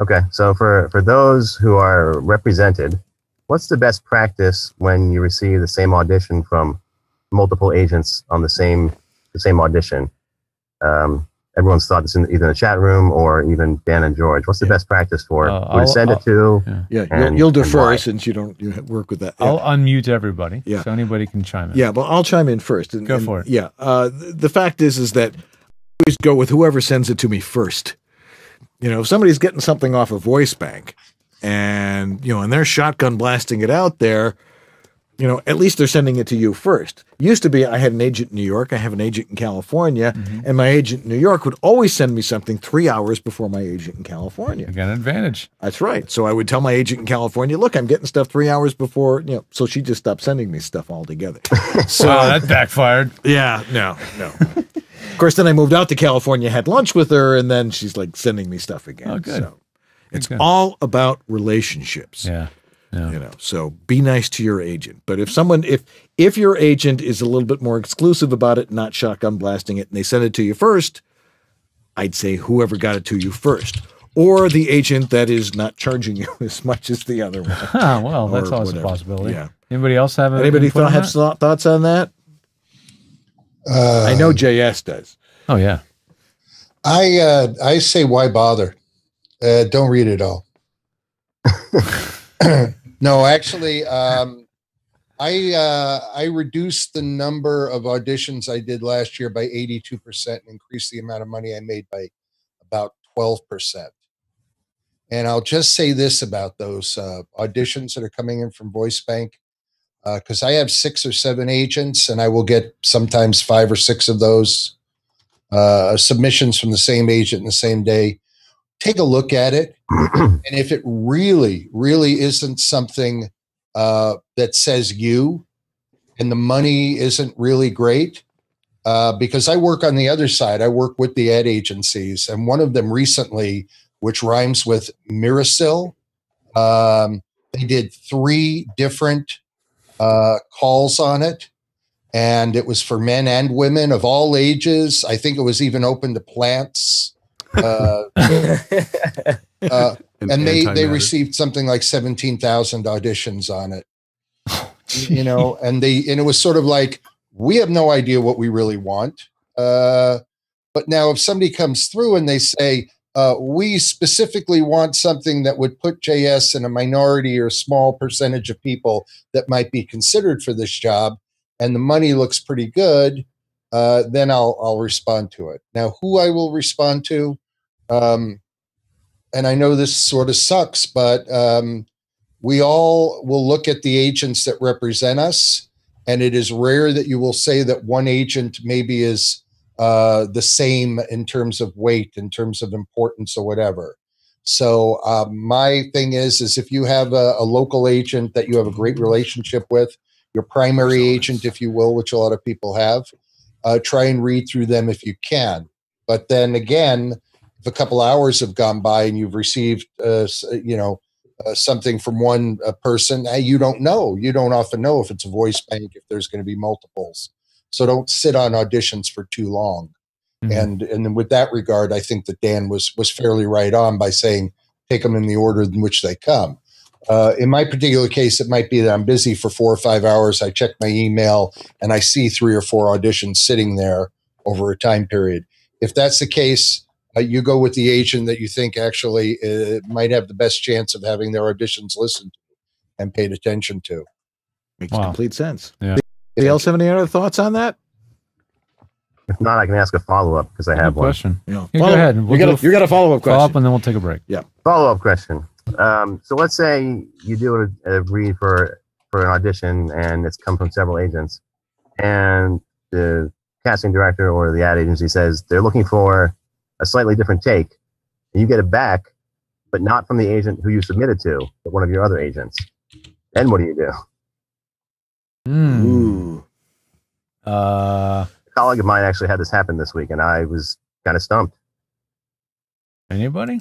Okay, so for for those who are represented, what's the best practice when you receive the same audition from multiple agents on the same the same audition? Um, everyone's thought this in either in the chat room or even Dan and George. What's the best practice for Uh, who to I'll- send I'll- it to? Yeah. Yeah, you'll, And- you'll defer since you don't you work with that. Yeah. I'll unmute everybody. Yeah. So anybody can chime in. Yeah, but I'll chime in first. And, Go and- for it. Yeah, uh, th- the fact is, is that I always go with whoever sends it to me first. You know, if somebody's getting something off a voice bank, and you know, and they're shotgun blasting it out there, you know, at least they're sending it to you first. Used to be, I had an agent in New York, I have an agent in California, Mm-hmm. and my agent in New York would always send me something three hours before my agent in California. You got an advantage. That's right. So I would tell my agent in California, look, I'm getting stuff three hours before, you know, so she just stopped sending me stuff altogether. So wow, that backfired. yeah, no, no. of course, then I moved out to California, had lunch with her, and then she's like sending me stuff again. Oh, good. So it's good. all about relationships. Yeah. Yeah. You know, so be nice to your agent. But if someone, if if your agent is a little bit more exclusive about it, not shotgun blasting it, and they send it to you first, I'd say whoever got it to you first, or the agent that is not charging you as much as the other one. Ah, well, that's always whatever. a possibility. Yeah. Anybody else have Anybody thought, have that? thoughts on that? Uh, I know JS does. Oh yeah. I uh, I say why bother? Uh, don't read it all. no, actually, um, I uh, I reduced the number of auditions I did last year by 82 percent and increased the amount of money I made by about 12 percent. And I'll just say this about those uh, auditions that are coming in from Voice Bank, because I have six or seven agents, and I will get sometimes five or six of those uh, submissions from the same agent in the same day. Take a look at it, and if it really, really isn't something uh, that says you, and the money isn't really great, uh, because I work on the other side. I work with the ad agencies, and one of them recently, which rhymes with Mirasil, um, they did three different uh, calls on it, and it was for men and women of all ages. I think it was even open to plants. Uh, uh, And and they they received something like 17,000 auditions on it. You know and they and it was sort of like we have no idea what we really want. Uh but now if somebody comes through and they say uh, we specifically want something that would put JS in a minority or small percentage of people that might be considered for this job, and the money looks pretty good, uh, then I'll I'll respond to it. Now, who I will respond to, um, and I know this sort of sucks, but um, we all will look at the agents that represent us, and it is rare that you will say that one agent maybe is uh, the same in terms of weight, in terms of importance, or whatever. So uh, my thing is, is if you have a, a local agent that you have a great relationship with, your primary agent, if you will, which a lot of people have, uh, try and read through them if you can. But then again, if a couple hours have gone by and you've received, uh, you know, uh, something from one uh, person, eh, you don't know. You don't often know if it's a voice bank, if there's going to be multiples. So don't sit on auditions for too long. And and then with that regard, I think that Dan was was fairly right on by saying take them in the order in which they come. Uh, in my particular case, it might be that I'm busy for four or five hours. I check my email and I see three or four auditions sitting there over a time period. If that's the case, uh, you go with the agent that you think actually uh, might have the best chance of having their auditions listened to and paid attention to. Makes complete sense. Yeah. Anybody else have any other thoughts on that? If not, I can ask a follow up because I have one. question. Yeah. Yeah, Follow- go ahead. you got a- you got a follow-up Follow up, question. and then we'll take a break. Yeah. Follow up question. Um, so let's say you do a, a read for for an audition, and it's come from several agents, and the casting director or the ad agency says they're looking for a slightly different take, and you get it back, but not from the agent who you submitted to, but one of your other agents. Then what do you do? Hmm. Uh, a colleague of mine actually had this happen this week, and I was kind of stumped. Anybody?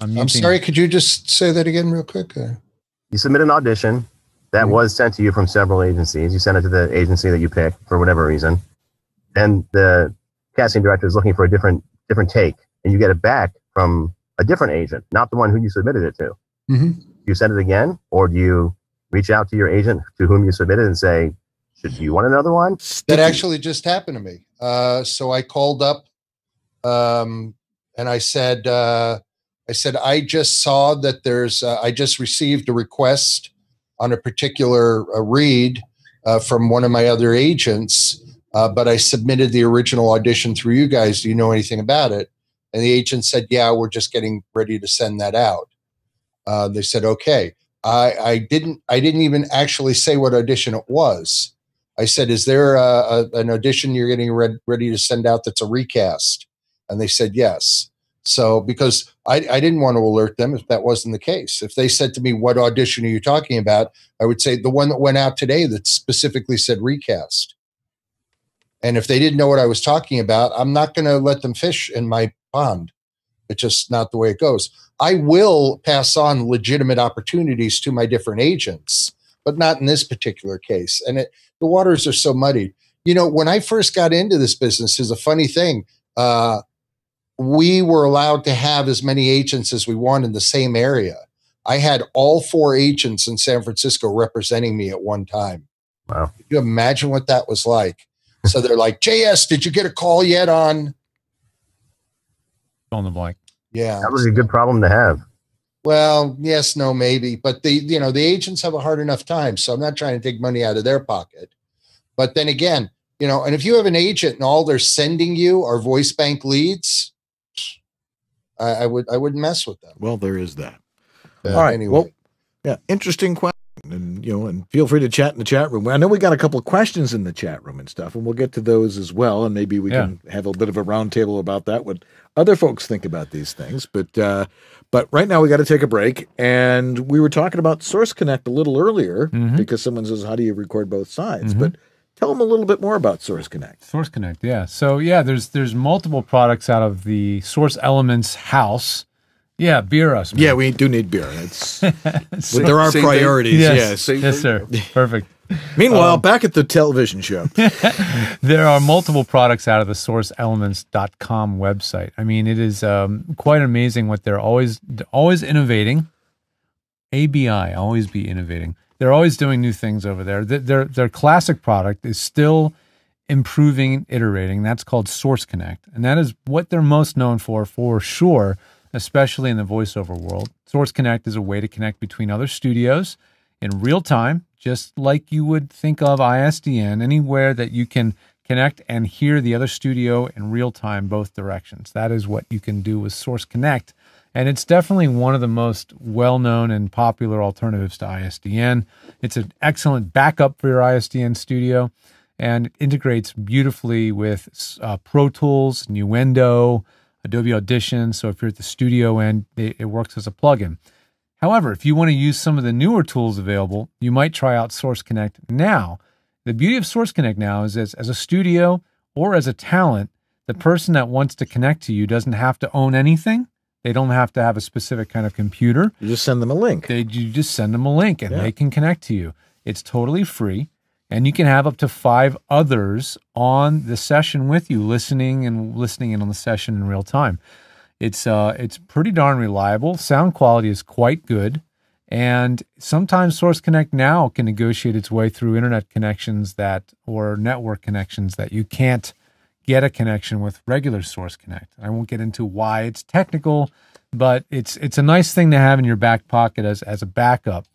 I'm muting. sorry, could you just say that again real quick? Uh, You submit an audition that was sent to you from several agencies. You send it to the agency that you picked for whatever reason, and the casting director is looking for a different different take, and you get it back from a different agent, not the one who you submitted it to. Mhm. You send it again, or do you reach out to your agent to whom you submitted and say, "Should you want another one?" That actually just happened to me. Uh, so I called up um, and I said, uh, I said, I just saw that there's, uh, I just received a request on a particular uh, read uh, from one of my other agents, uh, but I submitted the original audition through you guys. Do you know anything about it? And the agent said, Yeah, we're just getting ready to send that out. Uh, they said, Okay. I, I didn't. I didn't even actually say what audition it was. I said, "Is there a, a, an audition you're getting read, ready to send out that's a recast?" And they said yes. So because I, I didn't want to alert them if that wasn't the case. If they said to me, "What audition are you talking about?" I would say the one that went out today that specifically said recast. And if they didn't know what I was talking about, I'm not going to let them fish in my pond. It's just not the way it goes. I will pass on legitimate opportunities to my different agents, but not in this particular case. And it, the waters are so muddied. You know, when I first got into this business, is a funny thing. Uh, we were allowed to have as many agents as we want in the same area. I had all four agents in San Francisco representing me at one time. Wow. Can you imagine what that was like? so they're like, JS, did you get a call yet on? In the blank. Yeah. That was a good problem to have. Well, yes, no, maybe, but the you know the agents have a hard enough time, so I'm not trying to take money out of their pocket. But then again, you know, and if you have an agent and all they're sending you are voice bank leads, I, I would I wouldn't mess with them. Well, there is that. Uh, All right. anyway. Well, yeah, interesting question. And you know, and feel free to chat in the chat room. I know we got a couple of questions in the chat room and stuff, and we'll get to those as well. And maybe we Yeah. can have a bit of a roundtable about that, what other folks think about these things. But uh, but right now we got to take a break, and we were talking about Source Connect a little earlier Mhm. because someone says, "How do you record both sides?" Mhm. But tell them a little bit more about Source Connect. Source Connect, yeah. So yeah, there's there's multiple products out of the Source Elements house. Yeah, beer us. man. Yeah, we do need beer. It's Same- there are same thing. priorities. Yes, Yes, yes, sir. Perfect. Meanwhile, Um, back at the television show. there are multiple products out of the sourceelements.com website. I mean, it is um, quite amazing what they're always always innovating. ABI always be innovating. They're always doing new things over there. Their their, their classic product is still improving and iterating. That's called Source Connect, and that is what they're most known for for sure, especially in the voiceover world. Source Connect is a way to connect between other studios in real time, just like you would think of ISDN, anywhere that you can connect and hear the other studio in real time, both directions. That is what you can do with Source Connect. And it's definitely one of the most well known and popular alternatives to ISDN. It's an excellent backup for your ISDN studio and integrates beautifully with uh, Pro Tools, Nuendo, Adobe Audition. So if you're at the studio end, it, it works as a plugin. However, if you want to use some of the newer tools available, you might try out Source Connect now. The beauty of Source Connect now is as, as a studio or as a talent, the person that wants to connect to you doesn't have to own anything. They don't have to have a specific kind of computer. You just send them a link. They you just send them a link and Yeah. they can connect to you. It's totally free. And you can have up to five others on the session with you, listening and listening in on the session in real time. It's uh it's pretty darn reliable. Sound quality is quite good. And sometimes Source Connect now can negotiate its way through internet connections that or network connections that you can't get a connection with regular Source Connect. I won't get into why it's technical, but it's it's a nice thing to have in your back pocket as as a backup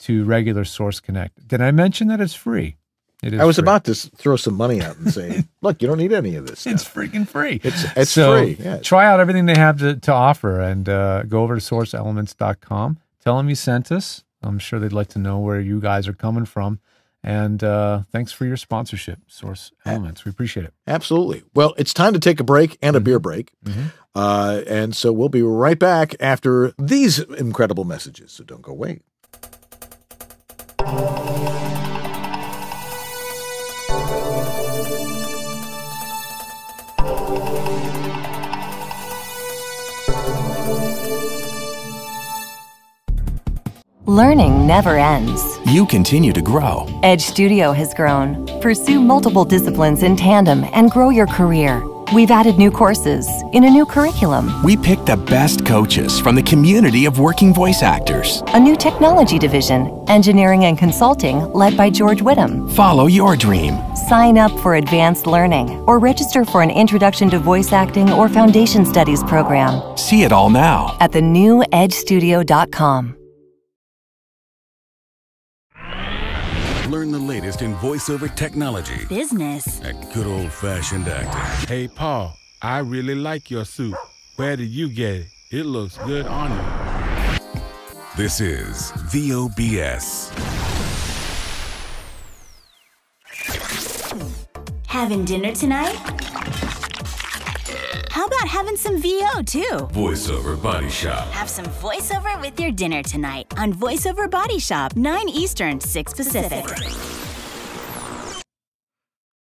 to regular Source Connect. Did I mention that it's free? It is I was free. about to throw some money out and say, "Look, you don't need any of this." It's freaking free. It's it's so free. Yeah. Try out everything they have to, to offer and uh, go over to sourceelements.com. Tell them you sent us. I'm sure they'd like to know where you guys are coming from. And uh, thanks for your sponsorship, Source Elements. We appreciate it. Absolutely. Well, it's time to take a break and a beer break. Uh, and so we'll be right back after these incredible messages. So don't go away. Learning never ends. You continue to grow. Edge Studio has grown. Pursue multiple disciplines in tandem and grow your career. We've added new courses in a new curriculum, We pick the best coaches from the community of working voice actors. a new technology division, engineering and consulting led by George Whittam. Follow your dream. Sign up for advanced learning or register for an introduction to voice acting or foundation studies program See it all now. at thenewedgestudio.com. Learn the latest in voiceover technology Business. at good old fashioned acting. Hey, Paul, I really like your suit. Where did you get it? It looks good on you. This is VOBS. Having dinner tonight? How about having some VO too? Voiceover Body Shop. Have some voiceover with your dinner tonight on Voiceover Body Shop, 9 Eastern, 6 Pacific.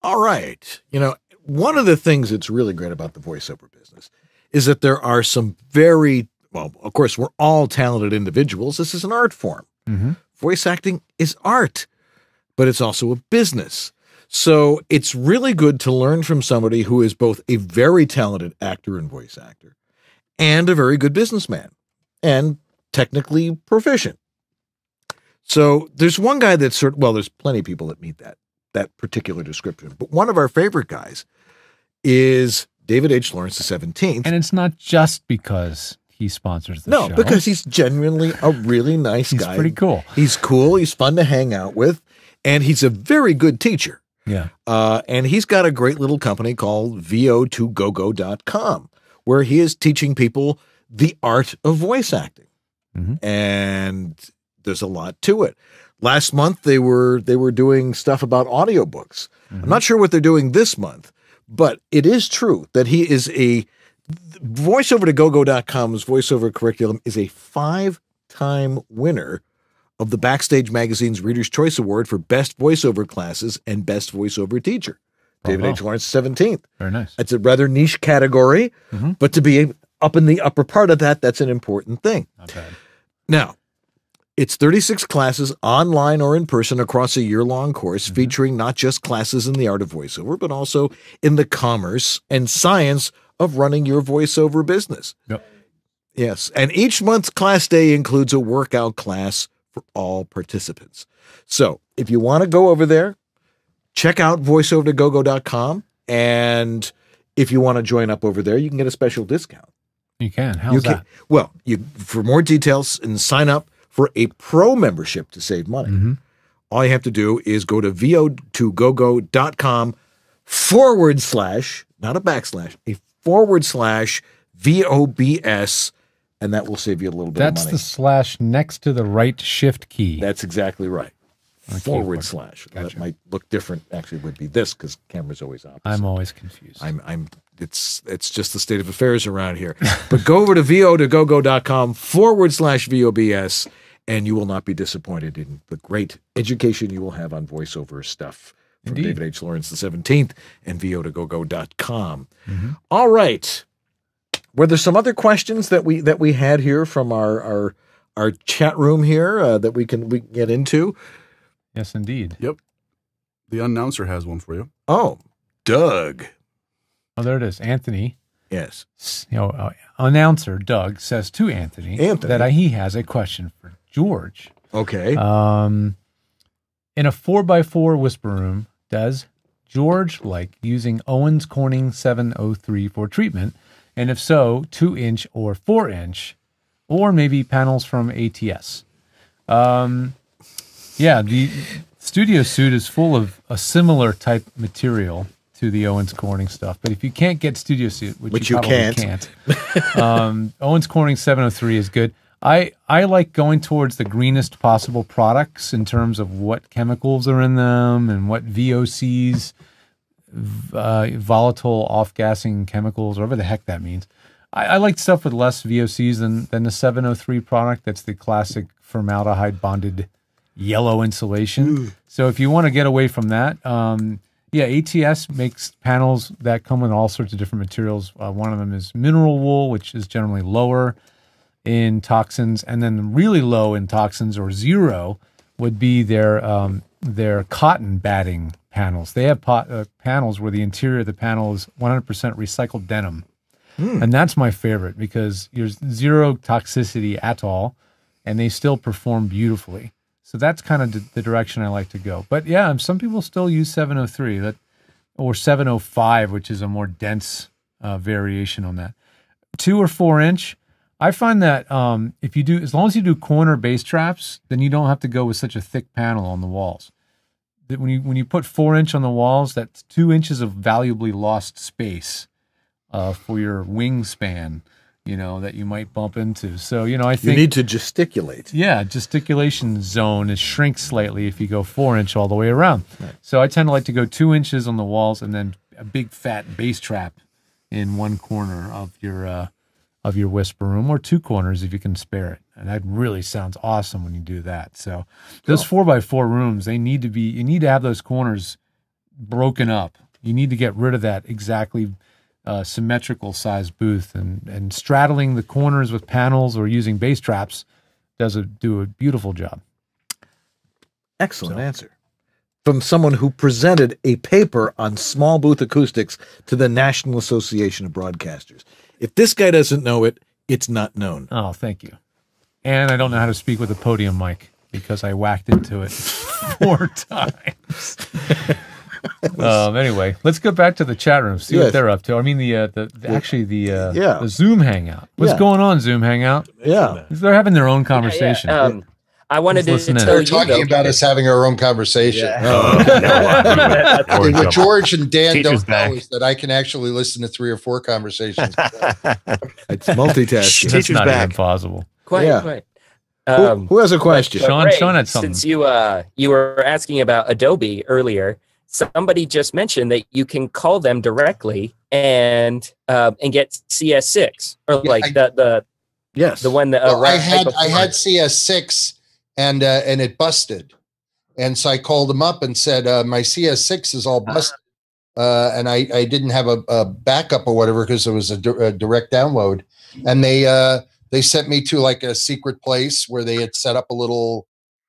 All right. You know, one of the things that's really great about the voiceover business is that there are some very, well, of course, we're all talented individuals. This is an art form. Mm-hmm. Voice acting is art, but it's also a business. So it's really good to learn from somebody who is both a very talented actor and voice actor and a very good businessman and technically proficient. So there's one guy that's sort well, there's plenty of people that meet that that particular description, but one of our favorite guys is David H. Lawrence the 17th. And it's not just because he sponsors the no, show. No, because he's genuinely a really nice guy. He's pretty cool. He's cool. He's fun to hang out with, and he's a very good teacher. Yeah. Uh, and he's got a great little company called vo2gogo.com where he is teaching people the art of voice acting. And there's a lot to it. Last month they were they were doing stuff about audiobooks. I'm not sure what they're doing this month, but it is true that he is a voiceover to gogo.com's voiceover curriculum is a five-time winner of the Backstage Magazine's Reader's Choice Award for Best Voiceover Classes and Best Voiceover Teacher. David oh, Bravo. H. Lawrence, 17th. Very nice. It's a rather niche category, mm-hmm. but to be up in the upper part of that, that's an important thing. Not bad. Now, it's 36 classes online or in person across a year long course mm-hmm. featuring not just classes in the art of voiceover, but also in the commerce and science of running your voiceover business. Yep. Yes. And each month's class day includes a workout class for all participants. So if you want to go over there, check out voiceover2gogo.com. And if you want to join up over there, you can get a special discount. You can. How's You that? can- well, you for more details and sign up for a pro membership to save money. Mm-hmm. All you have to do is go to vo2gogo.com forward slash, not a backslash, a forward slash VOBS, and that will save you a little bit That's of money. the slash next to the right shift key. That's exactly right. Okay, forward what- slash. That might look different. Actually, would be this because camera's always opposite. I'm always confused. I'm I'm it's it's just the state of affairs around here. But go over to vo to gogo.com forward slash VOBS and you will not be disappointed in the great education you will have on voiceover stuff from Indeed. David H. Lawrence the 17th and vo to gogo.com. Mm-hmm. All right. Were there some other questions that we that we had here from our our our chat room here uh, that we can we can get into? Yes, indeed. Yep. The announcer has one for you. Oh, Doug. Oh, there it is. Anthony. Yes. You know, uh, announcer Doug says to Anthony, Anthony. that uh, he has a question for George. Okay. Um, in a four by four whisper room, does George like using Owens Corning 703 for treatment? And if so, two inch or four inch, or maybe panels from ATS. Um, yeah, the studio suit is full of a similar type material to the Owens Corning stuff. But if you can't get studio suit, which, Which you, you probably can't. can't, um, Owens Corning 703 is good. I, I like going towards the greenest possible products in terms of what chemicals are in them and what VOCs, uh, volatile off gassing chemicals, whatever the heck that means. I, I like stuff with less VOCs than, than the 703 product. That's the classic formaldehyde bonded yellow insulation. So if you want to get away from that, um, yeah, ATS makes panels that come with all sorts of different materials. Uh, one of them is mineral wool, which is generally lower in toxins, and then really low in toxins or zero would be their um, their cotton batting panels. They have pot, uh, panels where the interior of the panel is 100% recycled denim, and that's my favorite because there's zero toxicity at all, and they still perform beautifully. So that's kind of d- the direction I like to go. But yeah, some people still use 703 that or 705, which is a more dense uh, variation on that. Two or four inch. I find that um, if you do, as long as you do corner bass traps, then you don't have to go with such a thick panel on the walls. That when you when you put four inch on the walls, that's two inches of valuably lost space uh, for your wingspan. You know that you might bump into. So you know I think You need to gesticulate. yeah, gesticulation zone is shrinks slightly if you go four inch all the way around. So I tend to like to go two inches on the walls and then a big fat bass trap in one corner of your uh, of your whisper room or two corners if you can spare it. And that really sounds awesome when you do that. So those four by four rooms, they need to be you need to have those corners broken up. You need to get rid of that exactly uh, symmetrical size booth and and straddling the corners with panels or using bass traps does a do a beautiful job. Excellent answer. From someone who presented a paper on small booth acoustics to the National Association of Broadcasters. If this guy doesn't know it, it's not known. Oh, thank you. And I don't know how to speak with a podium mic because I whacked into it four times. um, anyway, let's go back to the chat room. See Yes. what they're up to. I mean, the, uh, the, the- actually the uh, Yeah. the Zoom hangout. What's Yeah. going on, Zoom hangout? Yeah, they're having their own conversation. Um, I wanted Let's to listen tell They're you talking though, about us having our own conversation. Oh, And what George and Dan Teacher's don't know is that I can actually listen to three or four conversations. it's multitasking. That's not even possible. Quite, Yeah. quite. Who- Um, who has a question? but Sean- Ray, Sean had something. Since you uh you were asking about Adobe earlier, somebody just mentioned that you can call them directly and uh, and get CS6 or like I- the the yes the one that uh, Well, I had I had CS6 and uh, and it busted, and so I called them up and said uh, my CS6 is all busted, uh, and I I didn't have a, a backup or whatever because it was a, di- a direct download, and they uh, they sent me to like a secret place where they had set up a little.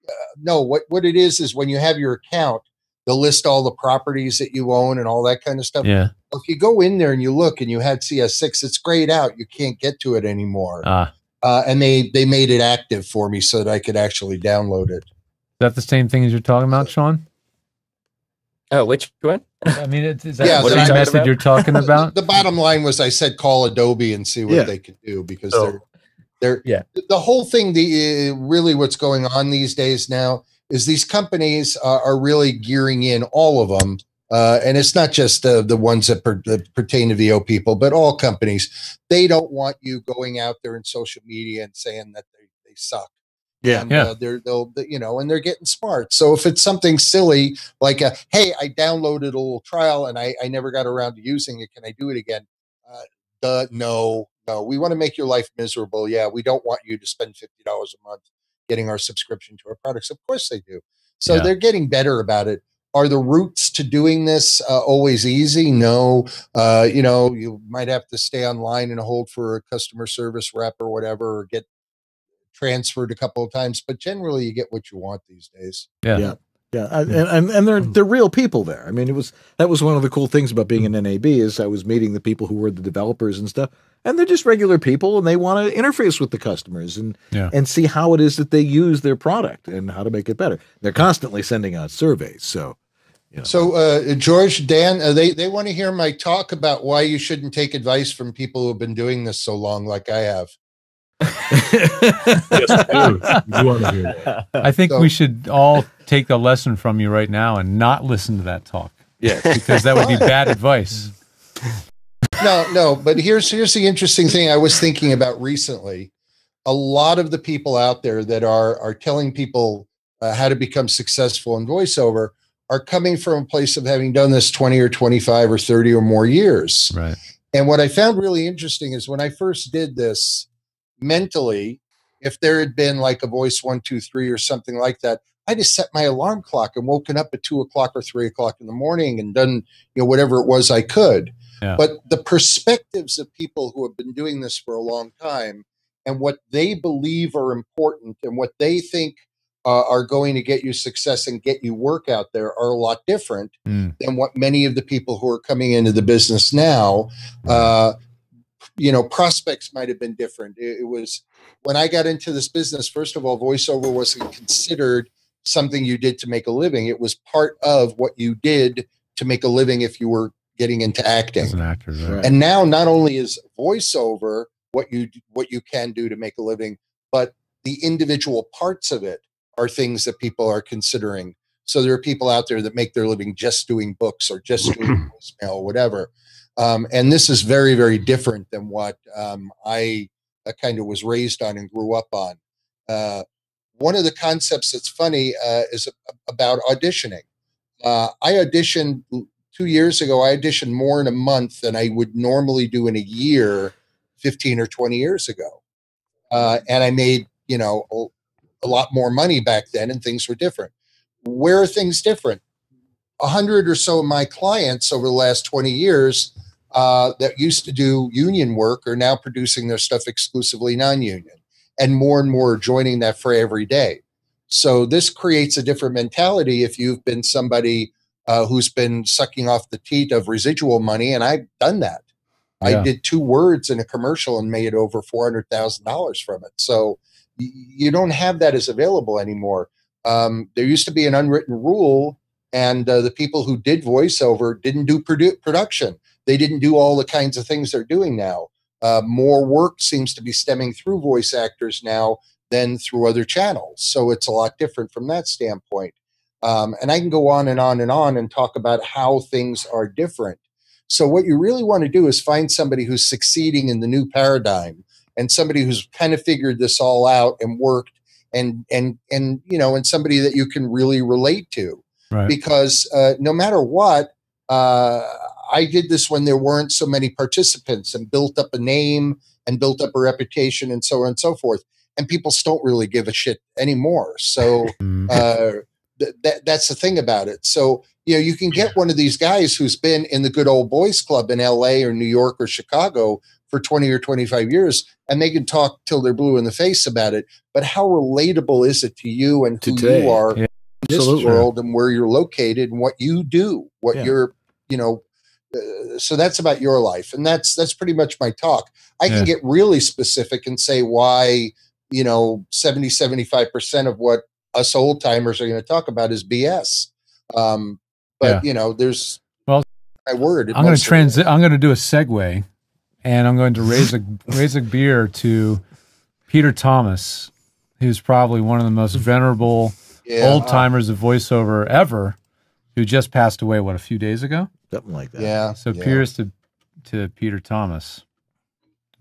Uh, no, what what it is is when you have your account, they'll list all the properties that you own and all that kind of stuff. Yeah. If you go in there and you look and you had CS6, it's grayed out. You can't get to it anymore Ah, uh, and they they made it active for me so that I could actually download it. is that the same thing as you're talking about, Sean? Oh, which one? I mean, it's, is that Yeah, the that same I- talking method about? you're talking about? The bottom line was I said call Adobe and see what Yeah. they could do because Oh. They're they're Yeah. the whole thing. The uh, really what's going on these days now is these companies uh, are really gearing in all of them. Uh, and it's not just uh, the ones that, per, that pertain to VO people, but all companies. They don't want you going out there in social media and saying that they, they suck. Yeah. and, Yeah. Uh, they're they'll you know, and they're getting smart. So if it's something silly like, a, "Hey, I downloaded a little trial and I I never got around to using it. Can I do it again?" Uh, duh, no, no. We want to make your life miserable. Yeah, we don't want you to spend fifty dollars a month getting our subscription to our products. Of course they do. So Yeah. they're getting better about it. Are the routes to doing this uh, always easy? No. Uh, you know, you might have to stay online and hold for a customer service rep or whatever, or get transferred a couple of times. But generally, you get what you want these days. Yeah. Yeah. Yeah, and, and and they're they're real people there. I mean, it was that was one of the cool things about being an NAB is I was meeting the people who were the developers and stuff, and they're just regular people, and they want to interface with the customers and Yeah. and see how it is that they use their product and how to make it better. They're constantly sending out surveys, so you know. So, uh, George, Dan, uh, they they want to hear my talk about why you shouldn't take advice from people who have been doing this so long, like I have. Yes, we do. We want to hear. I think So- we should all take a lesson from you right now and not listen to that talk. Yeah. Because that would be bad advice. no, no. But here's here's the interesting thing I was thinking about recently. A lot of the people out there that are are telling people uh, how to become successful in voiceover are coming from a place of having done this 20 or 25 or 30 or more years. Right. And what I found really interesting is when I first did this mentally, if there had been like a voice one, two, three, or something like that, I just set my alarm clock and woken up at two o'clock or three o'clock in the morning and done, you know, whatever it was I could. Yeah. But the perspectives of people who have been doing this for a long time and what they believe are important and what they think uh, are going to get you success and get you work out there are a lot different Mm. than what many of the people who are coming into the business now uh, you know prospects might have been different it, it was when i got into this business first of all voiceover wasn't considered something you did to make a living it was part of what you did to make a living if you were getting into acting. As an actor, right? and now not only is voiceover what you what you can do to make a living but the individual parts of it are things that people are considering. So there are people out there that make their living just doing books or just doing voicemail or whatever. Um, and this is very very different than what um, i uh, kind of was raised on and grew up on. Uh, one of the concepts that's funny uh, is a- about auditioning. Uh, i auditioned two years ago i auditioned more in a month than i would normally do in a year 15 or 20 years ago. Uh, and i made you know a, a lot more money back then and things were different. Where are things different? A hundred or so of my clients over the last 20 years uh, that used to do union work are now producing their stuff exclusively non-union and more and more are joining that fray every day. So this creates a different mentality if you've been somebody uh, who's been sucking off the teat of residual money and i've done that Yeah. i did two words in a commercial and made over $400000 from it so y- you don't have that as available anymore um, there used to be an unwritten rule and uh, the people who did voiceover didn't do produ- production. They didn't do all the kinds of things they're doing now. Uh, more work seems to be stemming through voice actors now than through other channels. So it's a lot different from that standpoint. Um, and I can go on and on and on and talk about how things are different. So, what you really want to do is find somebody who's succeeding in the new paradigm and somebody who's kind of figured this all out and worked and and and you know and somebody that you can really relate to Right. because uh, no matter what uh, i did this when there weren't so many participants and built up a name and built up a reputation and so on and so forth and people don't really give a shit anymore so uh, th- that, that's the thing about it so you know you can get one of these guys who's been in the good old boys club in la or new york or chicago for 20 or 25 years and they can talk till they're blue in the face about it but how relatable is it to you and who Today. you are Yeah. in this world and where you're located and what you do what Yeah. you're you know uh, so that's about your life and that's that's pretty much my talk i Yeah. can get really specific and say why you know 70 75% of what us old timers are going to talk about is bs um but Yeah. you know there's Well, my word I'm going to most transit. I'm going to do a segue, and I'm going to raise a raise a beer to Peter Thomas, who's probably one of the most venerable Yeah. old timers of voiceover ever, who just passed away. What a few days ago. Something like that. Yeah. So yeah. Pierce to to Peter Thomas.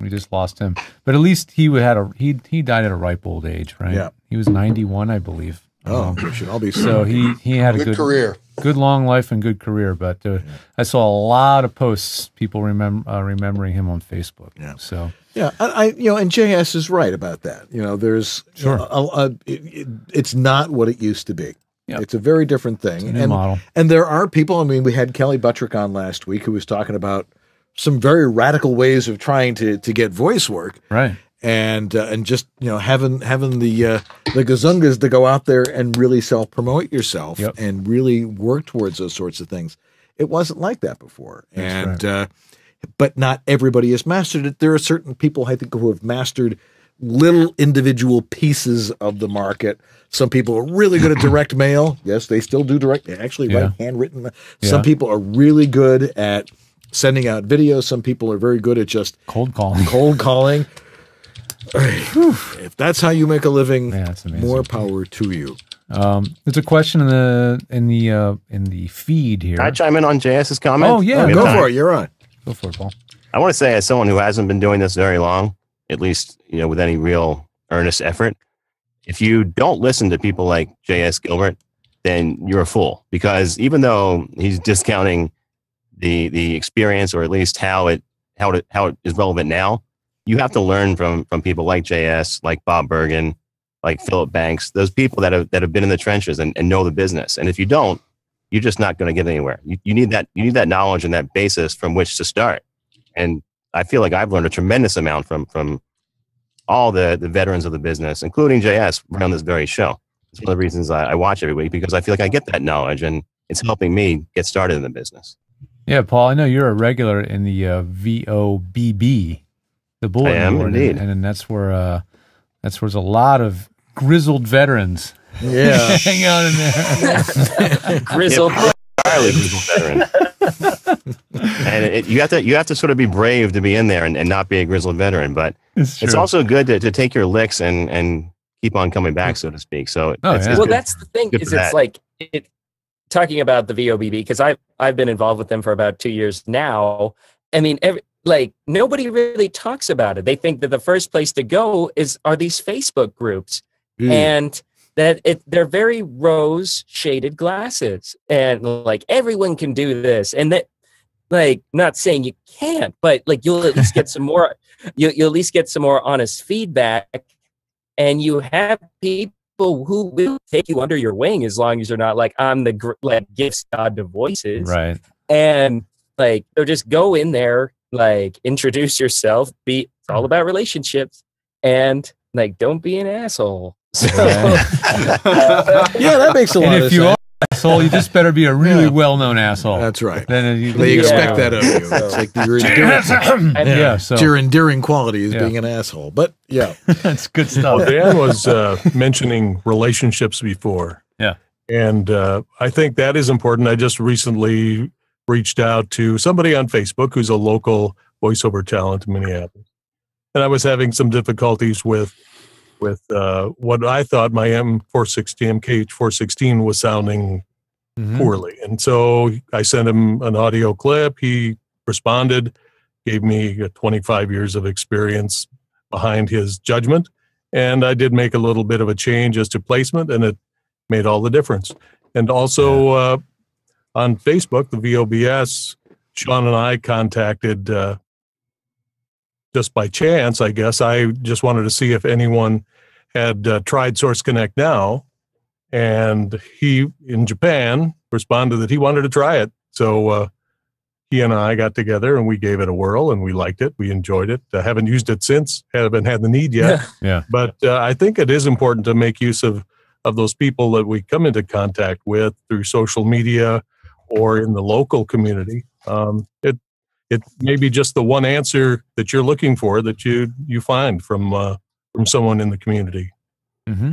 We just lost him, but at least he would had a he he died at a ripe old age, right? Yeah. he was 91, I believe. Oh, Um, we should all be so he he had a Good good career. good long life and good career. But uh, I saw a lot of posts, people remember uh, remembering him on Facebook. Yeah. So Yeah, I, I you know, and JS is right about that. You know, there's Sure. a- a- it, it- it's not what it used to be. Yeah. It's a very different thing. A and, model. and there are people. I mean, we had Kelly Buttrick on last week who was talking about some very radical ways of trying to to get voice work. right, and uh, and just you know having having the uh, the gazungas to go out there and really self promote yourself Yep. and really work towards those sorts of things. It wasn't like that before, and uh, but not everybody has mastered it. There are certain people I think who have mastered little individual pieces of the market. Some people are really good at direct mail. Yes, they still do direct. They actually Yeah. write handwritten. Some Yeah. people are really good at sending out videos. Some people are very good at just cold calling. cold calling. if that's how you make a living, Yeah, more power to you. Um, there's a question in the in the uh, in the feed here. Can I chime in on JS's comment? Oh yeah, Go time. for it. You're on. Go for it, Paul. I want to say, as someone who hasn't been doing this very long, at least you know with any real earnest effort, if you don't listen to people like J.S. Gilbert, then you're a fool. Because even though he's discounting the the experience, or at least how it how it how it is relevant now, you have to learn from from people like J.S., like Bob Bergen, like Philip Banks, those people that have that have been in the trenches and, and know the business. And if you don't, you're just not going to get anywhere. You, you need that you need that knowledge and that basis from which to start. And I feel like I've learned a tremendous amount from from all the the veterans of the business, including JS, on this very show. It's one of the reasons I, I watch every week because I feel like I get that knowledge and it's helping me get started in the business. Yeah, Paul. I know you're a regular in the uh, VOBB, the bulletin am board, indeed. and, and that's where uh, that's where there's a lot of grizzled veterans. Yeah. hang out in there. Grizzled. Entirely grizzled veteran. and it, you have to you have to sort of be brave to be in there and, and not be a grizzled veteran. But It's it's also good to, to take your licks and and keep on coming back, so to speak. So Oh, it's, yeah. it's well, good- that's the thing is it's that. like it, talking about the VOBB because I I've been involved with them for about two years now. I mean, every, like nobody really talks about it. They think that the first place to go is are these Facebook groups, hmm. and that it they're very rose shaded glasses, and like everyone can do this, and that like not saying you can't, but like you'll at least get some more you you'll at least get some more honest feedback. And you have people who will take you under your wing as long as you're not like I'm the gr- like gifts god to voices, right. And like so, just go in there, like introduce yourself. Be it's all about relationships, and like don't be an asshole. So, Yeah, that makes a lot And of you sense. Are an asshole, you just better be a really Yeah. well-known asshole. That's right. Then you, They Yeah. expect that of you. It's like your endearing, yeah. yeah, so your endearing quality is Yeah. being an asshole. But yeah, that's good stuff. Well, Dan was uh, mentioning relationships before. Yeah. And uh, I think that is important. I just recently reached out to somebody on Facebook who's a local voiceover talent in Minneapolis, and I was having some difficulties with with uh, what I thought my M416 MKH416 was sounding Mhm. poorly, and so I sent him an audio clip. He responded, gave me uh, 25 years of experience behind his judgment, and I did make a little bit of a change as to placement, and it made all the difference. And also uh, on Facebook, the VOBS, Sean and I contacted uh, just by chance, I guess. I just wanted to see if anyone had uh, tried Source Connect now, and he in Japan responded that he wanted to try it. So uh, he and I got together and we gave it a whirl, and we liked it. We enjoyed it. I haven't used it since. Haven't had the need yet. Yeah. But uh, I think it is important to make use of of those people that we come into contact with through social media or in the local community. Um, it it may be just the one answer that you're looking for that you you find from uh, from someone in the community. Mm-hmm.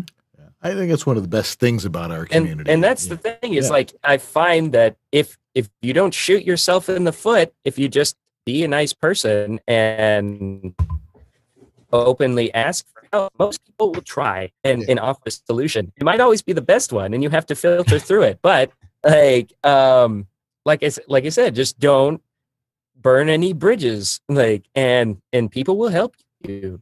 I think it's one of the best things about our community. and that's the thing is Yeah. like I find that if if you don't shoot yourself in the foot, if you just be a nice person and openly ask for help, most people will try and, and offer a solution. It might always be the best one, and you have to filter through it. But like um like I s- like I said, just don't burn any bridges. Like and and people will help you.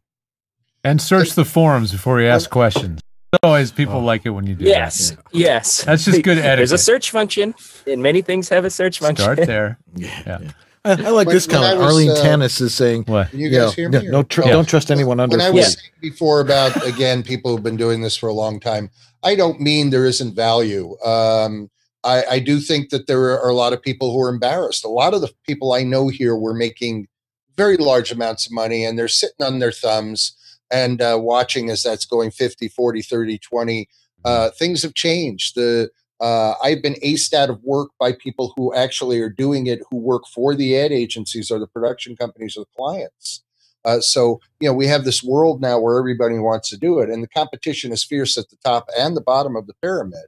And search the forums before you ask questions. Always people like it when you do that. Yes, yes. That's just good editing. There's a search function, and many things have a search function. Start there. Yeah. I, I like When- this when I comment. was, Arlene uh, Tannis is saying, What? Can you know, guys hear me? no or- tr- Oh. don't trust anyone under when I 40. was saying before about again people who've been doing this for a long time, I don't mean there isn't value. Um, I, I do think that there are a lot of people who are embarrassed. A lot of the people I know here were making very large amounts of money and they're sitting on their thumbs and uh, watching as that's going 50, 40, 30, 20. Uh, things have changed. The uh, I've been aced out of work by people who actually are doing it, who work for the ad agencies or the production companies or the clients. Uh, so you know we have this world now where everybody wants to do it, and the competition is fierce at the top and the bottom of the pyramid.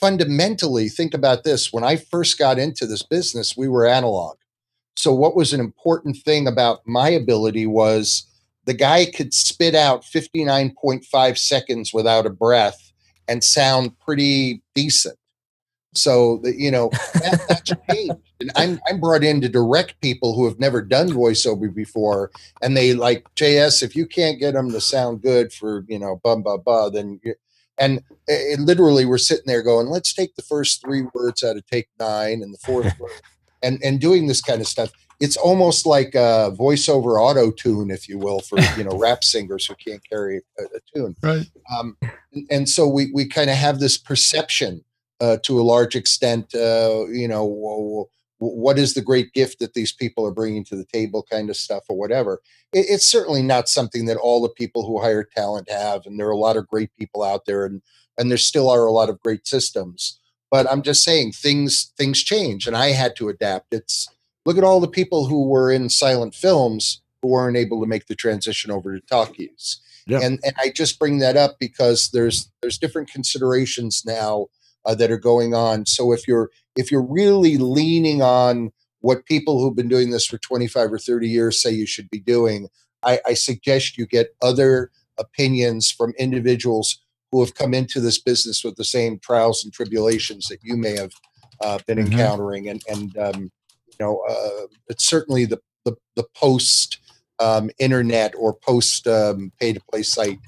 Fundamentally, think about this: when I first got into this business, we were analog. So what was an important thing about my ability was the guy could spit out 59.5 seconds without a breath and sound pretty decent. So that you know that, changed. And I'm I'm brought in to direct people who have never done voiceover before, and they like JS. If you can't get them to sound good for you know bum bum bum, then you, and it, it literally we're sitting there going, let's take the first three words out of take nine and the fourth word, and and doing this kind of stuff. It's almost like a voiceover auto tune, if you will, for you know rap singers who can't carry a, a tune. Right. Um, and, and so we we kind of have this perception uh, to a large extent. Uh, you know, what is the great gift that these people are bringing to the table, kind of stuff, or whatever. It, it's certainly not something that all the people who hire talent have, and there are a lot of great people out there, and and there still are a lot of great systems. But I'm just saying things things change, and I had to adapt. It's look at all the people who were in silent films who weren't able to make the transition over to talkies. And and I just bring that up because there's there's different considerations now uh, that are going on. So if you're if you're really leaning on what people who've been doing this for 25 or 30 years say you should be doing, I, I suggest you get other opinions from individuals who have come into this business with the same trials and tribulations that you may have uh, been Mhm. encountering. And and um, you know, uh, it's certainly the the, the post um, internet or post um, pay to play site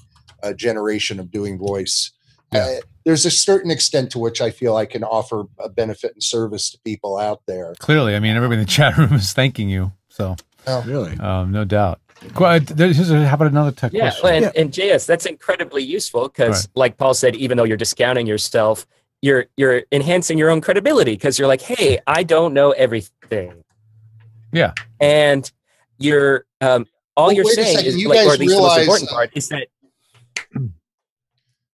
uh, generation of doing voice. Uh, there's a certain extent to which I feel I can offer a benefit and service to people out there. Clearly, I mean, everybody in the chat room is thanking you. So, oh, really? Um, no doubt. Qu- uh, How about another tech Yeah, question? and, and JS, that's incredibly useful because, Right. like Paul said, even though you're discounting yourself, you're you're enhancing your own credibility because you're like, hey, I don't know everything, Yeah. and you're um, all Well, you're saying is, you like, or at least the most important uh, part is that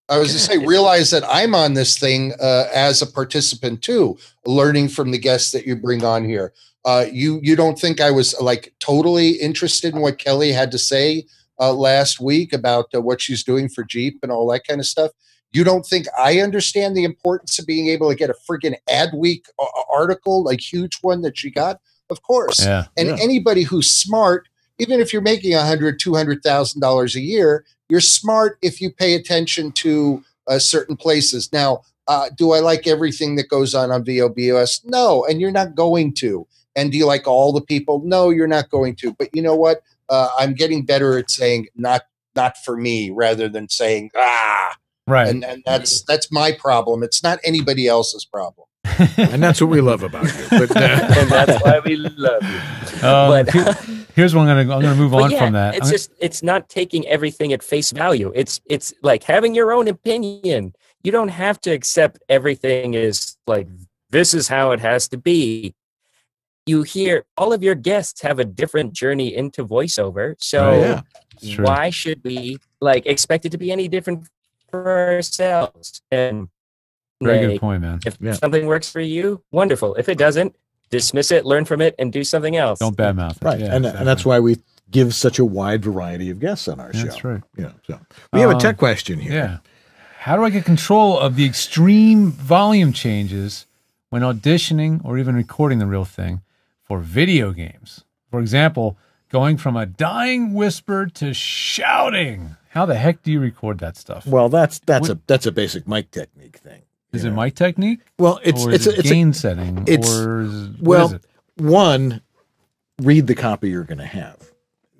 I was to say, realize that I'm on this thing uh, as a participant too, learning from the guests that you bring on here. Uh, you you don't think I was like totally interested in what Kelly had to say uh, last week about uh, what she's doing for Jeep and all that kind of stuff? You don't think I understand the importance of being able to get a friggin' Adweek uh, article, like huge one that she got? Of course. Yeah. And Yeah. anybody who's smart, even if you're making a hundred, two hundred thousand dollars a year, you're smart if you pay attention to uh, certain places. Now, uh, do I like everything that goes on on VOBOS? No, and you're not going to. And do you like all the people? No, you're not going to. But you know what? Uh, I'm getting better at saying not not for me rather than saying ah. Right. And, and that's that's my problem. It's not anybody else's problem. and that's what we love about you. But, uh, and that's why we love you. Um, But- here- here's what I'm gonna I'm gonna move But on yeah, from that. It's I'm- just it's not taking everything at face value. It's it's like having your own opinion. You don't have to accept everything is like this is how it has to be. You hear all of your guests have a different journey into voiceover. So Oh, yeah. Why should we like expect it to be any different for ourselves? And Very good point, man. If Yeah. something works for you, wonderful. If it doesn't, dismiss it, learn from it, and do something else. Don't badmouth it. right. Yeah, and, and that's why we give such a wide variety of guests on our show. That's right. You know, so we have a Um, tech question here. Yeah. How do I get control of the extreme volume changes when auditioning or even recording the real thing for video games? For example, going from a dying whisper to shouting. How the heck do you record that stuff? Well, that's that's What- a that's a basic mic technique thing. Is it mic technique? Well, it's it's a, it it's gain a, setting. It's or is, well, it? one, read the copy you're going to have.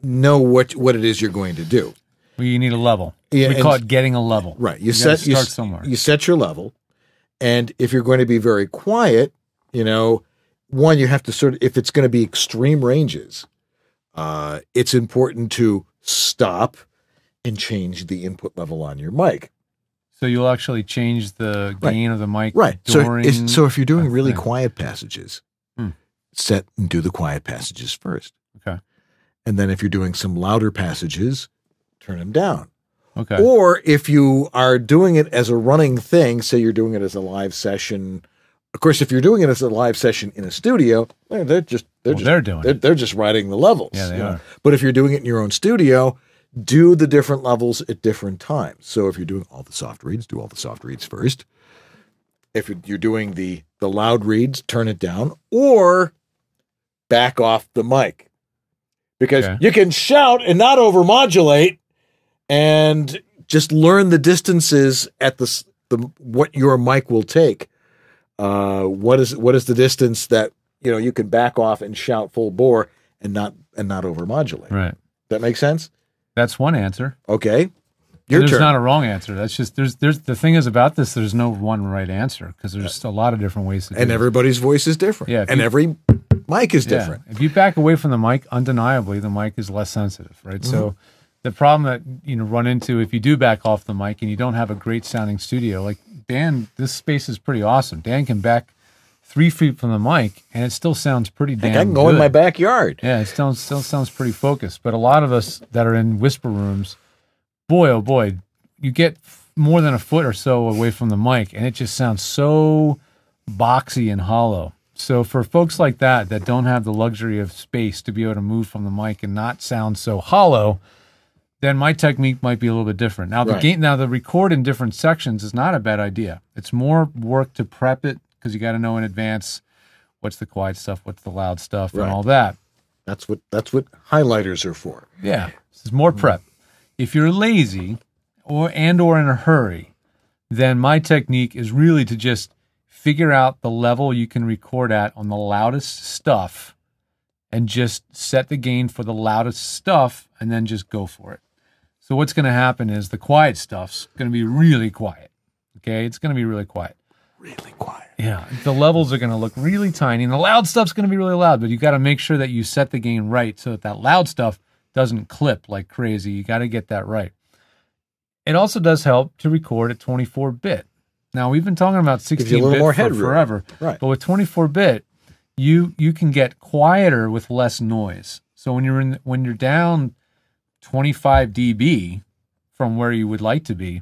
Know what what it is you're going to do. Well, you need a level. Yeah, we call it getting a level. Right. You, gotta set you, somewhere. You set your level, and if you're going to be very quiet, you know, one you have to sort of if it's going to be extreme ranges, uh, it's important to stop and change the input level on your mic. So you'll actually change the Right. gain of the mic Right. So if, so if you're doing really thing. quiet passages, Hmm. set and do the quiet passages first. Okay. And then if you're doing some louder passages, turn them down. Okay. Or if you are doing it as a running thing, say you're doing it as a live session. Of course, if you're doing it as a live session in a studio, eh, they're just they're Well, just they're doing they're, they're just writing the levels. Yeah, they you know. are. But if you're doing it in your own studio, do the different levels at different times. So if you're doing all the soft reads, do all the soft reads first. If you're- doing the the loud reads, turn it down or back off the mic because Okay. you can shout and not overmodulate and just learn the distances at the the what your mic will take. Uh, what is what is the distance that you know you can back off and shout full bore and not and not overmodulate? Right. That makes sense. That's one answer. Okay, your there's turn. not a wrong answer. That's just there's there's the thing is about this. There's no one right answer because there's a lot of different ways to do and it. everybody's voice is different. Yeah, and you- every mic is Yeah. different. If you back away from the mic, undeniably the mic is less sensitive, right? Mm-hmm. So the problem that you know run into if you do back off the mic and you don't have a great sounding studio, like Dan, this space is pretty awesome. Dan can back three feet from the mic and it still sounds pretty damn. Heck, I can go in my backyard. Yeah, it still still sounds pretty focused. But a lot of us that are in whisper rooms, boy oh boy, you get more than a foot or so away from the mic, and it just sounds so boxy and hollow. So for folks like that that don't have the luxury of space to be able to move from the mic and not sound so hollow, then my technique might be a little bit different. Now the Right. game, now the record in different sections is not a bad idea. It's more work to prep it because you got to know in advance what's the quiet stuff, what's the loud stuff, Right. and all that. That's what that's what highlighters are for. Yeah, this is more prep. If you're lazy or and or in a hurry, then my technique is really to just figure out the level you can record at on the loudest stuff and just set the gain for the loudest stuff and then just go for it. So what's going to happen is the quiet stuff's going to be really quiet. Okay? It's going to be really quiet. Really quiet. Yeah, the levels are going to look really tiny, and the loud stuff's going to be really loud. But you got to make sure that you set the gain right so that that loud stuff doesn't clip like crazy. You got to get that right. It also does help to record at 24 bit. Now we've been talking about 16 Gives you a little bit more for forever, Right. But with 24 bit, you you can get quieter with less noise. So when you're in when you're down 25 dB from where you would like to be,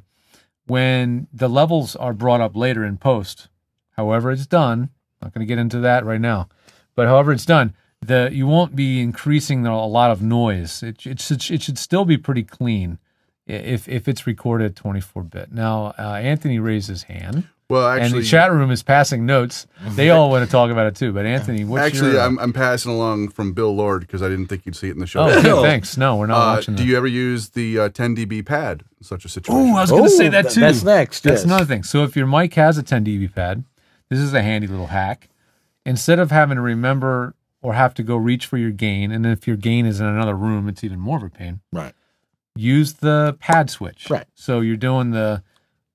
when the levels are brought up later in post, however it's done, not going to get into that right now, but however it's done, the you won't be increasing a lot of noise. It, it should it should still be pretty clean. if if it's recorded 24 bit. Now, uh, Anthony raised his hand. Well, actually, and the chat room is passing notes. They all want to talk about it too. But Anthony, what's Actually, your, uh, I'm, I'm passing along from Bill Lord because I didn't think you'd see it in the show. Oh, good, thanks. No, we're not Uh, watching Do that. you ever use the uh, 10 dB pad in such a situation? Oh, I was going to say that too. that's next, That's yes. another thing. So if your mic has a 10 dB pad, this is a handy little hack. Instead of having to remember or have to go reach for your gain, and if your gain is in another room, it's even more of a pain. Right. Use the pad switch. Right. So you're doing the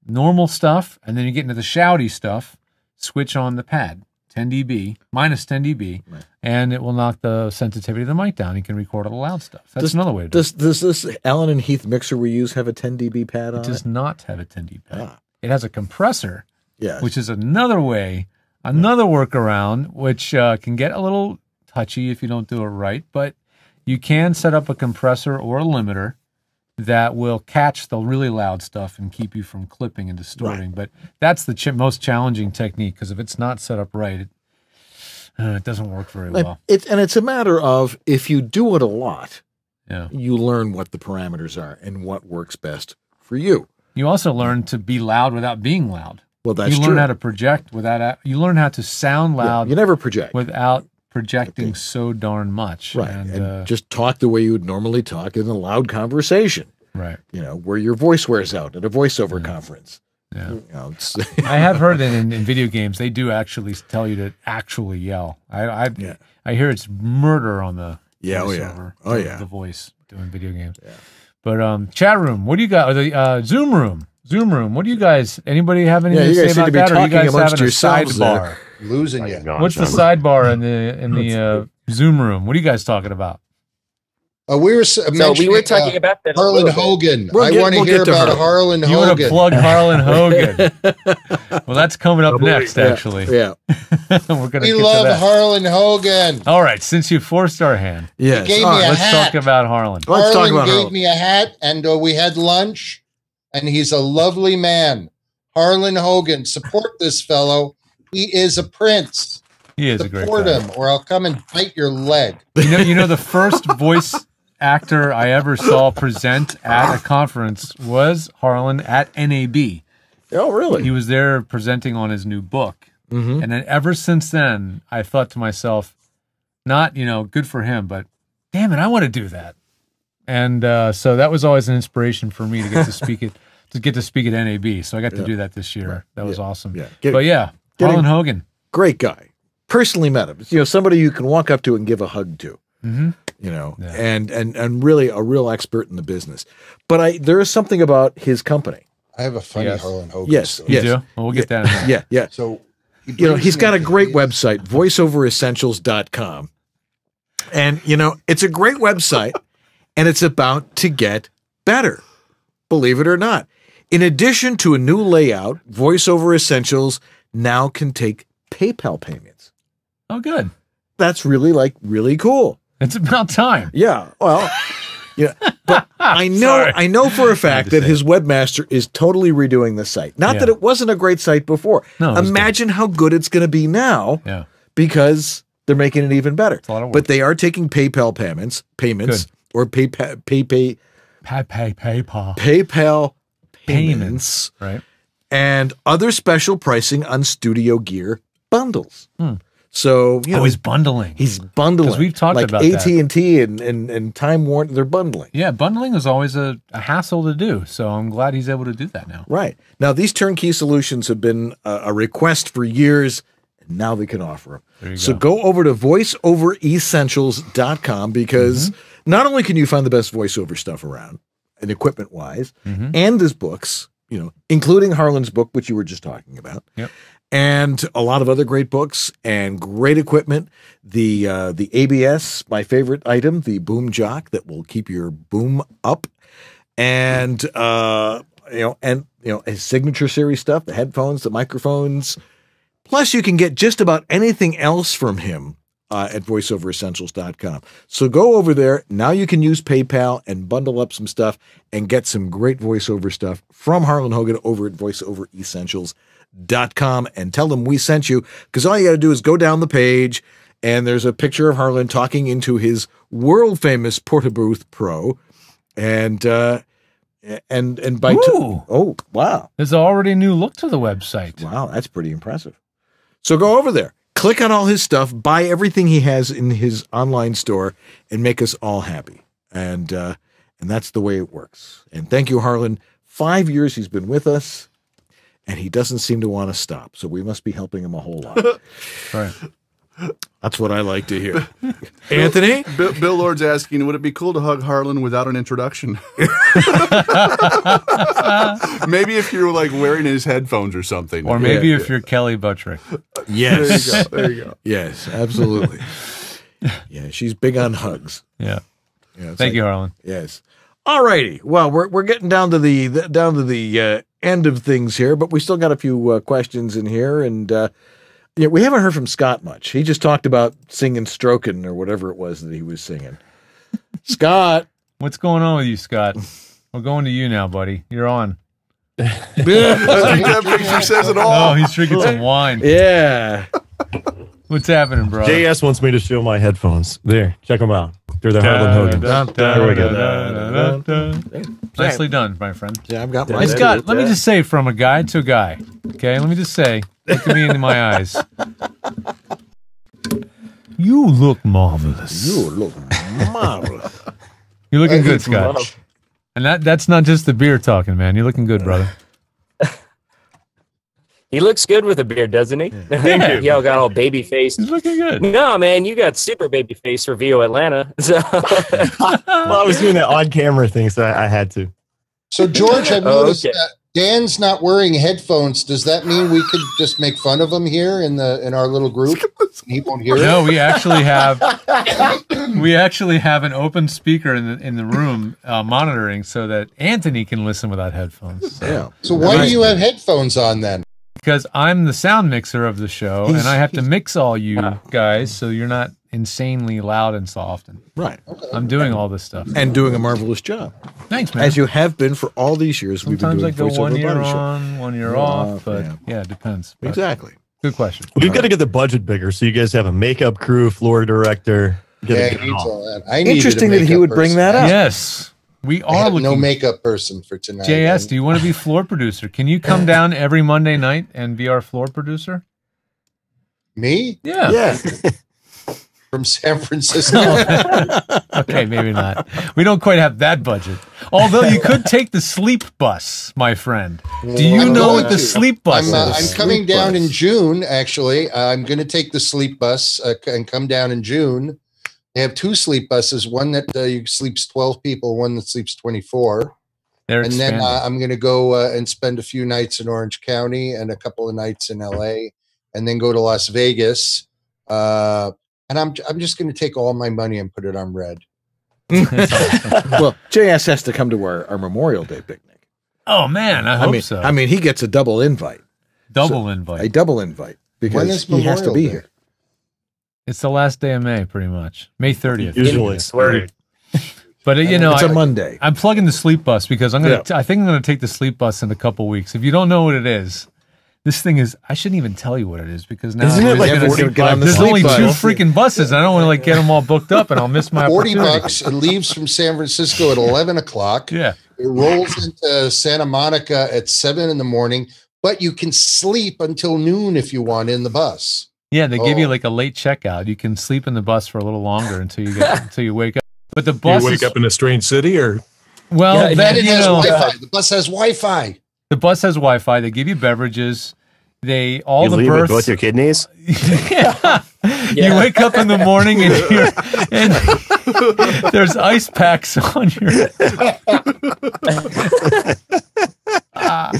normal stuff, and then you get into the shouty stuff. Switch on the pad, 10 dB minus 10 dB, and it will knock the sensitivity of the mic down. You can record all the loud stuff. That's Does- another way to do Does, does this Allen and Heath mixer we use have a 10 dB pad on It does it? not have a 10 dB pad. It has a compressor, Yes. which is another way, another workaround, which uh, can get a little touchy if you don't do it right. But you can set up a compressor or a limiter that will catch the really loud stuff and keep you from clipping and distorting. But that's the ch- most challenging technique because if it's not set up right, it, uh, it doesn't work very well. And it's a matter of if you do it a lot, Yeah. you learn what the parameters are and what works best for you. You also learn to be loud without being loud. Well, that's you learn true. how to project without. You learn how to sound Yeah, loud. you never project. without projecting so darn much. Right. And, And, uh, just talk the way you would normally talk in a loud conversation. Right. You know, where your voice wears out at a voiceover conference. Yeah. You know, I have heard that in, in video games they do actually tell you to actually yell. I I, I hear it's murder on the Yeah, oh, yeah. Oh, the- yeah. the voice doing video games. But um, chat room, what do you got? Or the uh, Zoom room, Zoom room. What do you guys? Anybody have anything Yeah, to you guys say seem about to be that? Or you talking guys having a sidebar? There. Losing you. What's the sidebar in the in the uh, Zoom room? What are you guys talking about? Uh, we were s- we were talking uh, about that Harlan. Hogan. We'll I want to we'll hear get to about Harlan. Harlan You want to Hogan. plug Harlan Hogan? well, that's coming up next, Yeah, actually. yeah. We're gonna we get to love that. Harlan Hogan. All right, since you forced our hand, yeah. Gave All me right, a let's hat. talk about Harlan. Let's talk Harlan about gave Harlan. me a hat, and uh, we had lunch. And he's a lovely man, Harlan Hogan. Support this fellow. He is a prince. He is a great Support him, or I'll come and bite your leg. You know, you know, the first voice actor I ever saw present at a conference was Harlan at NAB. Oh, really? He was there presenting on his new book, Mhm. and then ever since then, I thought to myself, not you know, good for him, but damn it, I want to do that. And uh, so that was always an inspiration for me to get to speak it, to get to speak at NAB. So I got to do that this year. That was awesome. Yeah. Get- but yeah, getting- Harlan Hogan. Great guy. Personally met him. You know, somebody you can walk up to and give a hug to. Mhm. You know, and and and really a real expert in the business. But I there is something about his company. I have a funny Yes. Harlan Hogan. Yes, story. yes. do? Well, we'll get that in. Yeah, yeah. So you know, he's got a great website, voiceoveressentials.com. And, you know, it's a great website and it's about to get better, believe it or not. In addition to a new layout, VoiceOver Essentials now can take PayPal payments. Oh, good. That's really like really cool. It's about time. Yeah. Well, yeah. But ah, I know Sorry. I know for a fact that his webmaster is totally redoing the site. Not Yeah. that it wasn't a great site before. No, it was Imagine how good it's going to be now Yeah. because they're making it even better. a lot of work. But they are taking PayPal payments, payments or PayPal pay, pay, Pay, pay, PayPal. PayPal Payments, right? And other special pricing on studio gear bundles. Hmm. So you know Oh, he's bundling. he's bundling. we've talked like about AT and T and and and Time Warner. They're bundling. Yeah, bundling is always a, a hassle to do. So I'm glad he's able to do that now. Right. Now, these turnkey solutions have been a, a request for years, and now they can offer them. So go. go over to voiceoveressentials.com because Mm-hmm. not only can you find the best voiceover stuff around and equipment wise, Mhm. and his books, you know, including Harlan's book, which you were just talking about. Yep. And a lot of other great books and great equipment. The uh, the ABS, my favorite item, the Boom Jock that will keep your boom up, and uh, you know, and you know, his signature series stuff, the headphones, the microphones. Plus, you can get just about anything else from him uh, at voiceoveressentials.com. So go over there. Now you can use PayPal and bundle up some stuff and get some great voiceover stuff from Harlan Hogan over at voiceoveressentials.com and tell them we sent you because all you got to do is go down the page and there's a picture of Harlan talking into his world famous Portabooth Pro. And, uh, And and by t- oh wow, There's already a new look to the website. wow, that's pretty impressive. So go over there, click on all his stuff, buy everything he has in his online store, and make us all happy. And uh, and that's the way it works. And thank you, Harlan. Five years he's been with us, and he doesn't seem to want to stop. So we must be helping him a whole lot. Right. That's what I like to hear. Anthony? Bill, Bill Lord's asking, would it be cool to hug Harlan without an introduction? maybe if you're like wearing his headphones or something. Or maybe Yeah. if you're Kelly Buttrick. Yes. There you go. There you go. Yes, absolutely. yeah, she's big on hugs. Yeah. Yeah, Thank like- you, Harlan. Yes. All righty. Well, we're we're getting down to the, the down to the uh, end of things here, but we still got a few uh, questions in here, and uh, yeah, we haven't heard from Scott much. He just talked about singing "Stroking" or whatever it was that he was singing. Scott, What's going on with you, Scott? We're going to you now, buddy. You're on. That picture says it all. Oh, he's drinking some wine. Yeah. What's happening, bro? JS wants me to show my headphones. There, check them out. They're the Harlan Hogan. There we go. Nicely done, my friend. Yeah, I've got Hey, mine. Scott, let me just say from a guy to a guy. Okay, let me just say, look at me in my eyes. You look marvelous. You look marvelous. You're looking good, Wow. Scott. And that that's not just the beer talking, man. You're looking good, brother. He looks good with a beard, doesn't he? Thank you. Y'all got all baby face. He's looking good. No, man, you got super baby face for VO Atlanta. So well, I was doing that on camera thing, so I, I had to. So George, I've Oh, noticed okay. that Dan's not wearing headphones. Does that mean we could just make fun of him here in the in our little group? He won't hear No, it. we actually have we actually have an open speaker in the in the room uh, monitoring so that Anthony can listen without headphones. So- Yeah. So why do you have headphones on then? Because I'm the sound mixer of the show, He's- and I have to mix all you guys so you're not insanely loud and soft. And Right. I'm doing all this stuff. And doing a marvelous job. Thanks, man. As you have been for all these years. Sometimes I we've been go doing one voiceover year body show. on, one year Yeah, off, but yeah. yeah, it depends. But Exactly. Good question. We've got to get the budget bigger, so you guys have a makeup crew, floor director. Get Yeah, it he going needs on. all that. I needed a Interesting that he makeup would bring person. that up. Yes, we I are have looking. no makeup person for tonight. JS, do you want to be floor producer? Can you come down every Monday night and be our floor producer? Me Yeah. Yeah. from San Francisco. okay, maybe not. We don't quite have that budget. Although you could take the sleep bus, my friend. Do you I'm know what the to. sleep bus I'm, uh, is? I'm coming Sleep down bus. in June. Actually, I'm going to take the sleep bus uh, and come down in June. They have two sleep buses: one that uh, you sleeps 12 people, one that sleeps 24. They're and then uh, I'm going to go uh, and spend a few nights in Orange County and a couple of nights in LA, and then go to Las Vegas. Uh, and I'm I'm just going to take all my money and put it on red. well, JS has to come to our, our Memorial Day picnic. oh man, I hope mean, so. I mean, he gets a double invite. Double so- invite. A double invite because When is he has to be Day? here. It's the last day of May, pretty much. May 30th. Usually. Word. But uh, you know, it's a I- Monday. I'm plugging the sleep bus because I'm gonna. Yeah. t- I think I'm gonna take the sleep bus in a couple weeks. If you don't know what it is, this thing is. I shouldn't even tell you what it is because now Isn't it like gonna 40 think, get on the There's sleep only bus? two freaking buses. I don't want to like get them all booked up, and I'll miss my 40 bucks. It leaves from San Francisco at 11 o'clock. Yeah. It rolls into Santa Monica at seven in the morning, but you can sleep until noon if you want in the bus. Yeah, they give you Oh. like a late checkout. You can sleep in the bus for a little longer until you get until you wake up. But the bus you wake is, up in a strange city or well, Yeah, then, it you has know, Wi-Fi. The bus has Wi-Fi. the bus has Wi-Fi. They give you beverages. They all you the leave with both your kidneys. yeah. You wake up in the morning and, you're, and there's ice packs on your. Ah.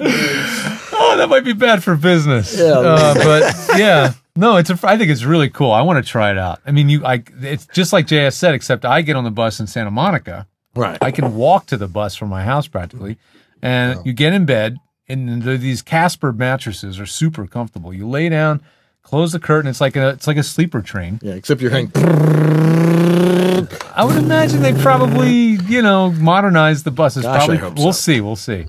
Oh, that might be bad for business. Yeah. Uh, but yeah, no, it's. A, I think it's really cool. I want to try it out. I mean, you, I. It's just like JS said, except I get on the bus in Santa Monica. Right. I can walk to the bus from my house practically, and you get in bed, and the, these Casper mattresses are super comfortable. You lay down, close the curtain. It's like a it's like a sleeper train. Yeah, except you're hearing. I would imagine they probably you know modernize the buses. Gosh, probably we'll so. see, we'll see.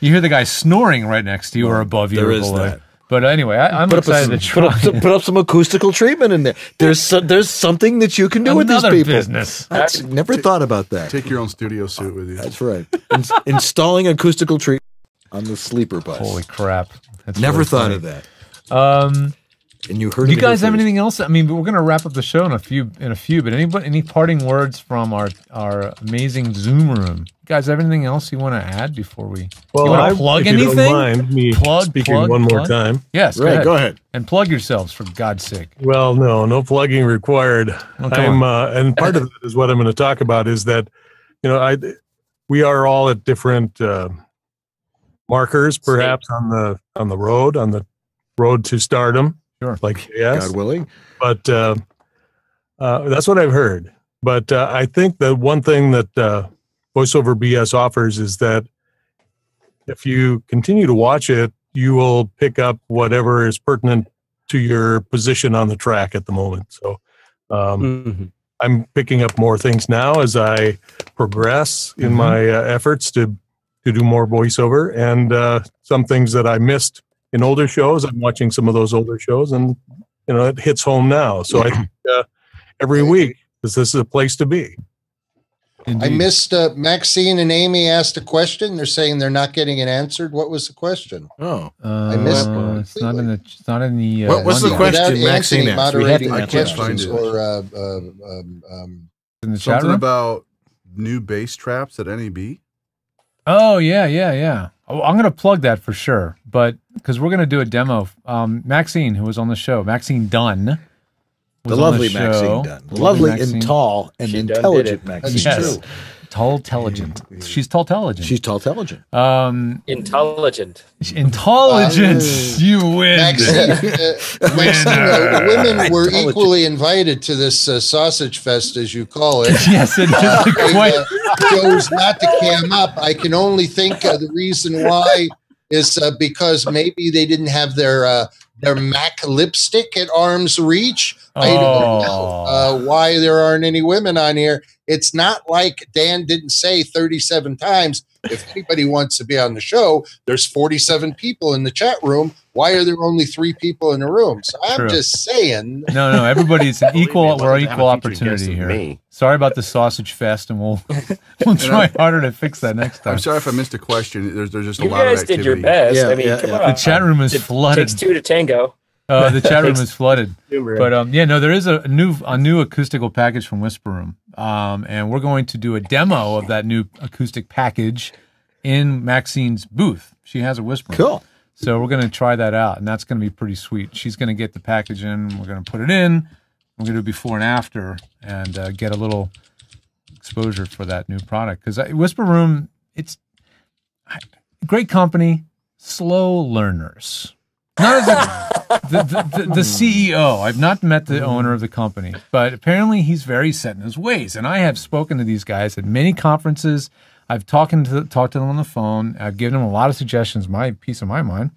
You hear the guy snoring right next to you or above you There or is below. that. But anyway, I, I'm put up, excited a, to put, up some, put up some acoustical treatment in there. There's so, there's something that you can do with these people. business. I never thought about that. Take your own studio suit with you. That's right. In- installing acoustical treatment on the sleeper bus. Holy crap! That's never really thought funny. of that. Um, and you heard you guys have first. anything else? I mean, we're going to wrap up the show in a few in a few. But anybody, any parting words from our our amazing Zoom room? You guys have anything else you want to add before we? Well, you want I- to plug if you don't anything? mind me plug, speaking plug, one more plug? time. Yes, Right, go go ahead. ahead. and plug yourselves for God's sake. Well, no, no plugging required. Oh, I'm, uh, and part of it is what I'm going to talk about is that, you know, I, we are all at different uh, markers, perhaps on the on the road, on the road to stardom. Sure, like yes, God willing. But uh, uh, that's what I've heard. But uh, I think the one thing that uh, voiceover BS offers is that if you continue to watch it, you will pick up whatever is pertinent to your position on the track at the moment. So um, I'm picking up more things now as I progress in Mhm. my uh, efforts to to do more voiceover, and uh, some things that I missed in older shows. I'm watching some of those older shows, and you know it hits home now. So I think uh, every week this, this is a place to be. I missed uh, Maxine and Amy asked a question. They're saying they're not getting it answered. What was the question? Oh, I missed Uh, it's not in the. It's not in the. Uh, What- what's the Monday. question Without Maxine Anthony asked? We have to moderating the answer that. questions Find it. or uh, um, um, um, In the chat Something room. about new bass traps at NAB. Oh yeah, yeah, yeah. Oh, I'm gonna plug that for sure, but because we're gonna do a demo. Um, Maxine, who was on the show, Maxine Dunn, was The on lovely show. Maxine Dunn. Lovely Lovely Maxine. and tall and She intelligent it. Maxine. Yes. Tall, intelligent. She's tall, intelligent. She's tall, intelligent. Um, Intelligent. intelligent. Uh, you win. Maxine, uh, Maxine, uh, women were equally invited to this uh, sausage fest, as you call it. yes, it is Uh, they, quite. uh, chose not to cam up. I can only think uh, the reason why is uh, because maybe they didn't have their uh, their MAC lipstick at arm's reach. I don't know uh, why there aren't any women on here. It's not like Dan didn't say 37 times. If anybody wants to be on the show, there's 47 people in the chat room. Why are there only three people in the room? So I'm True. just saying. No, no, everybody's an equal. We're equal a featured guest opportunity here. me. Sorry about the sausage fest, and we'll we'll try I'm- harder to fix that next time. I'm sorry if I missed a question. There's there's just a lot of activity. You lot guys of did your best. I mean, come on. The chat room is It flooded. Takes two to tango. Uh, the chat room is flooded. But um, yeah, no, there is a new a new acoustical package from Whisper Room, um, and we're going to do a demo of that new acoustic package in Maxine's booth. She has a Whisper. Room. Cool. So we're going to try that out, and that's going to be pretty sweet. She's going to get the package in. We're going to put it in. We're going to do before and after, and uh, get a little exposure for that new product. Because Whisper Room, it's great company, slow learners. A, the, the, the, the CEO. I've not met the owner of the company, but apparently he's very set in his ways. And I have spoken to these guys at many conferences. I've talked to talked to them on the phone. I've given them a lot of suggestions, my piece of my mind,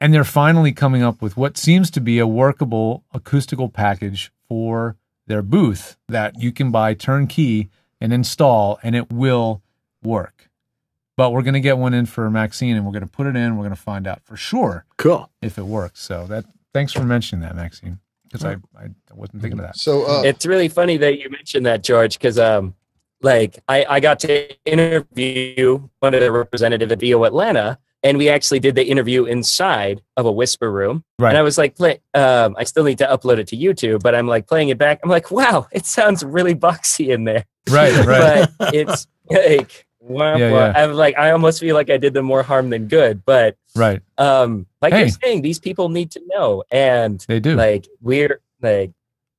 and they're finally coming up with what seems to be a workable acoustical package for their booth that you can buy turnkey and install, and it will work. But we're going to get one in for Maxine, and we're going to put it in. We're going to find out for sure, cool, if it works. So that thanks for mentioning that, Maxine, because I, I wasn't thinking of that. So uh, it's really funny that you mentioned that, George, because um, like I, I got to interview one of the representative at VO Atlanta, and we actually did the interview inside of a whisper room. Right. And I was like, play, um, I still need to upload it to YouTube, but I'm like playing it back. I'm like, wow, it sounds really boxy in there. Right, right. but it's like, wow, Yeah, wow. yeah. I'm like, I almost feel like I did them more harm than good, but Right. um like Hey. you're saying these people need to know and They do. like we're like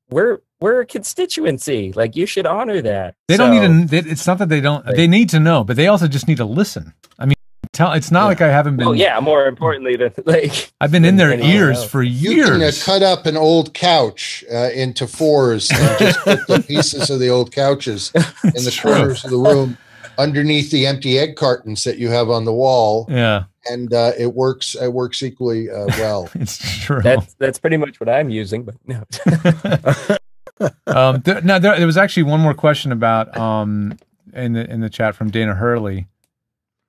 we're we're a constituency like you should honor that They don't need to. They, it's not that they don't. They need to know, but they also just need to listen. I mean, tell. It's not like I haven't been. well yeah more importantly than like I've been in their ears else. for You can uh, years. cut up an old couch uh, into fours and just put the pieces of the old couches in the true. corners of the room underneath the empty egg cartons that you have on the wall. Yeah, and uh, it works. It works equally uh, well. it's true. that's that's pretty much what i'm using but no um, there, now there, there was actually one more question about um in the in the chat from Dana Hurley.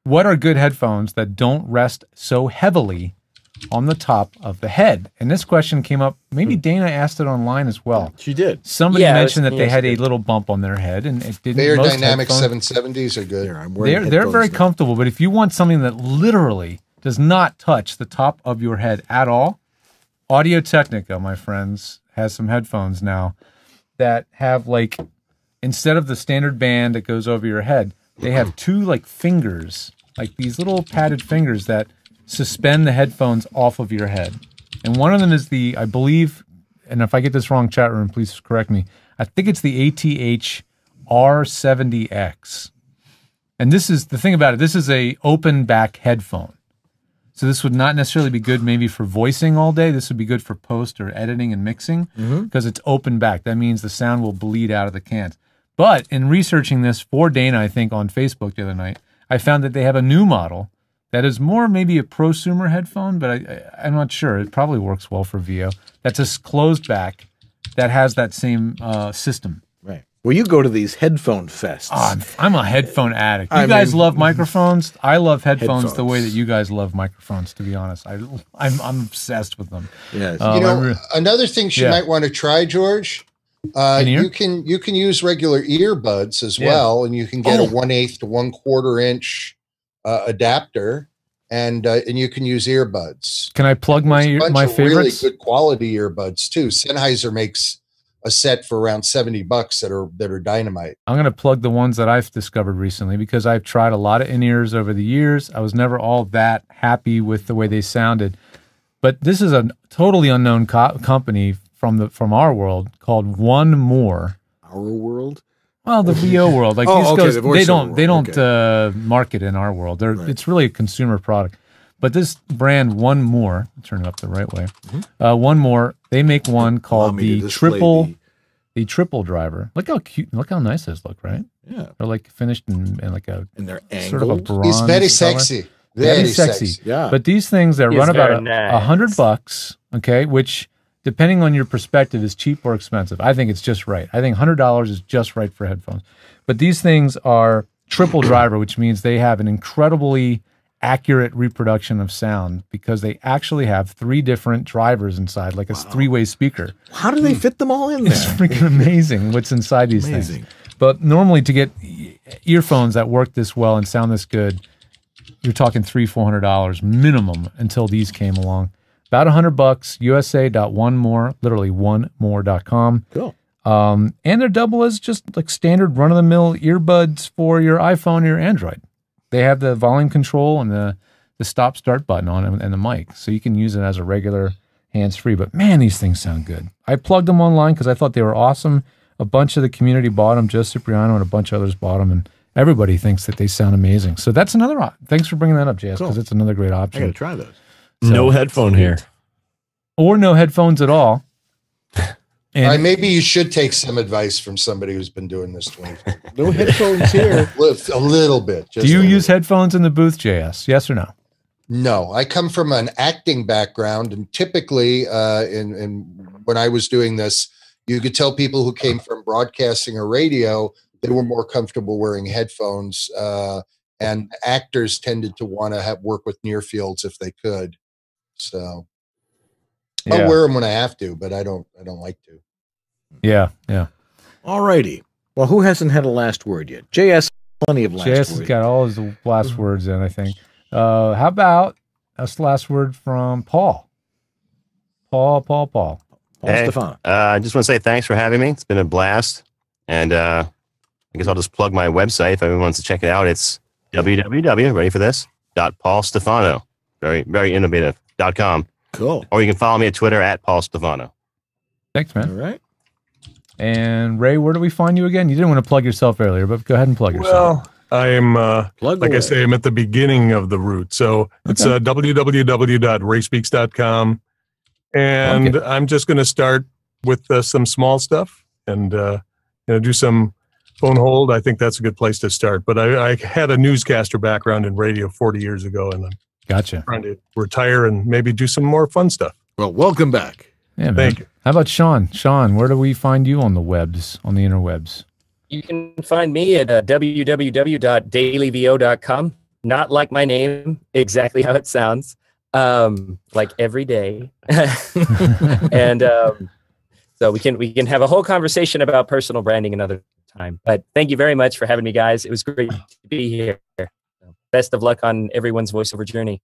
What are good headphones that don't rest so heavily on the top of the head. And this question came up. Maybe Dana asked it online as well. She did. Somebody Yeah, it mentioned was- that they had she a little bump on their head, and it didn't. Their most Dynamic headphones- 770s are good. they're they're very comfortable, but if you want something that literally does not touch the top of your head at all, Audio Technica, my friends, has some headphones now that have like instead of the standard band that goes over your head, they have two like fingers, like these little padded fingers that suspend the headphones off of your head. And one of them is the, I believe, and if I get this wrong, chat room, please correct me. I think it's the ATH R70X. And this is the thing about it. This is a open back headphone. So this would not necessarily be good maybe for voicing all day. This would be good for post or editing and mixing mm-hmm. because it's open back. That means the sound will bleed out of the cans. But in researching this for Dana, I think on Facebook the other night, I found that they have a new model that is more maybe a prosumer headphone, but I, I, I'm not sure. It probably works well for VO. That's a closed back that has that same uh, system. Right. Well, you go to these headphone fests. Oh, I'm, I'm a headphone addict. You I guys mean- love microphones. I love headphones, the way that you guys love microphones. To be honest, I, I'm I'm obsessed with them. Yes. Um, you know, I re- another thing she Yeah. might want to try, George. Uh, you can you can use regular earbuds as Yeah. well, and you can get Oh. a one eighth to one quarter inch uh, adapter, and uh, and you can use earbuds. Can I plug my There's a bunch my of favorites? really good quality earbuds too. Sennheiser makes a set for around seventy bucks that are that are dynamite. I'm going to plug the ones that I've discovered recently because I've tried a lot of in ears over the years. I was never all that happy with the way they sounded. But this is a totally unknown co- company from the from our world called One More. Our world. Well, the VO world, like Oh, these okay, goes, the they don't they don't uh, market in our world. They're Right. it's really a consumer product. But this brand, One More, turn it up the right way. Mm-hmm. Uh, One More, they make one called the triple, the- the triple driver. Look how cute! Look how nice those look, right? Yeah. they're like finished in, in like a and they're sort of a bronze. He's very color. sexy. Very, Very sexy. sexy. Yeah. But these things that He's run about a, nice. a hundred bucks, okay, which depending on your perspective is cheap or expensive. I think it's just right. I think hundred dollars is just right for headphones. But these things are triple driver, which means they have an incredibly accurate reproduction of sound because they actually have three different drivers inside, like a three-way speaker. How do they fit them all in there? It's freaking amazing what's inside these Amazing. things. But normally to get earphones that work this well and sound this good, you're talking three, four hundred dollars minimum until these came along. About a hundred bucks, USA one more, literally one more.com. Cool. Um, and they're double as just like standard run of the mill earbuds for your iPhone or your Android. They have the volume control and the, the stop start button on them and the mic. So you can use it as a regular hands free. But man, these things sound good. I plugged them online because I thought they were awesome. A bunch of the community bought them. Joe Cipriano and a bunch of others bought them. And everybody thinks that they sound amazing. So that's another op- Thanks for bringing that up, JS, because Cool. it's another great I option. got to try those. No headphone here. Or no headphones at all. And All right, maybe you should take some advice from somebody who's been doing this 20 No headphones here. a little bit. Just do you a use headphones in the booth, JS? Yes or no? No, I come from an acting background, and typically, uh, in, in when I was doing this, you could tell people who came from broadcasting or radio they were more comfortable wearing headphones, uh, and actors tended to want to have work with near fields if they could. So Yeah. I'll wear them when I have to, but I don't. I don't like to. Yeah, yeah. All righty. Well, who hasn't had a last word yet? JS, plenty of last JS has got all his last words in, I think. Uh, how about us last word from Paul? Paul, Paul, Paul. Paul Hey, Stefano. uh, I just want to say thanks for having me. It's been a blast. And uh, I guess I'll just plug my website if anyone wants to check it out. It's www, ready for this? Dot Paul Stefano. Very, very innovative. Dot com. Cool. Or you can follow me at Twitter at Paul Stefano. Thanks, man. All right. And Ray, where do we find you again? You didn't want to plug yourself earlier, but go ahead and plug yourself. Well, I am, uh, Plug like away. I say, I'm at the beginning of the route. So it's uh, www.rayspeaks.com. And I'm just going to start with uh, some small stuff and, uh, you know, do some phone hold. I think that's a good place to start. But I, I had a newscaster background in radio 40 years ago, and I'm Gotcha. trying to retire and maybe do some more fun stuff. Well, welcome back. Yeah, man. Thank you. How about Sean? Sean, where do we find you on the webs, on the interwebs? You can find me at uh, www.dailyvo.com. Not like my name, exactly how it sounds. um, like every day, and um, so we can we can have a whole conversation about personal branding another time. But thank you very much for having me, guys. It was great to be here. Best of luck on everyone's voiceover journey.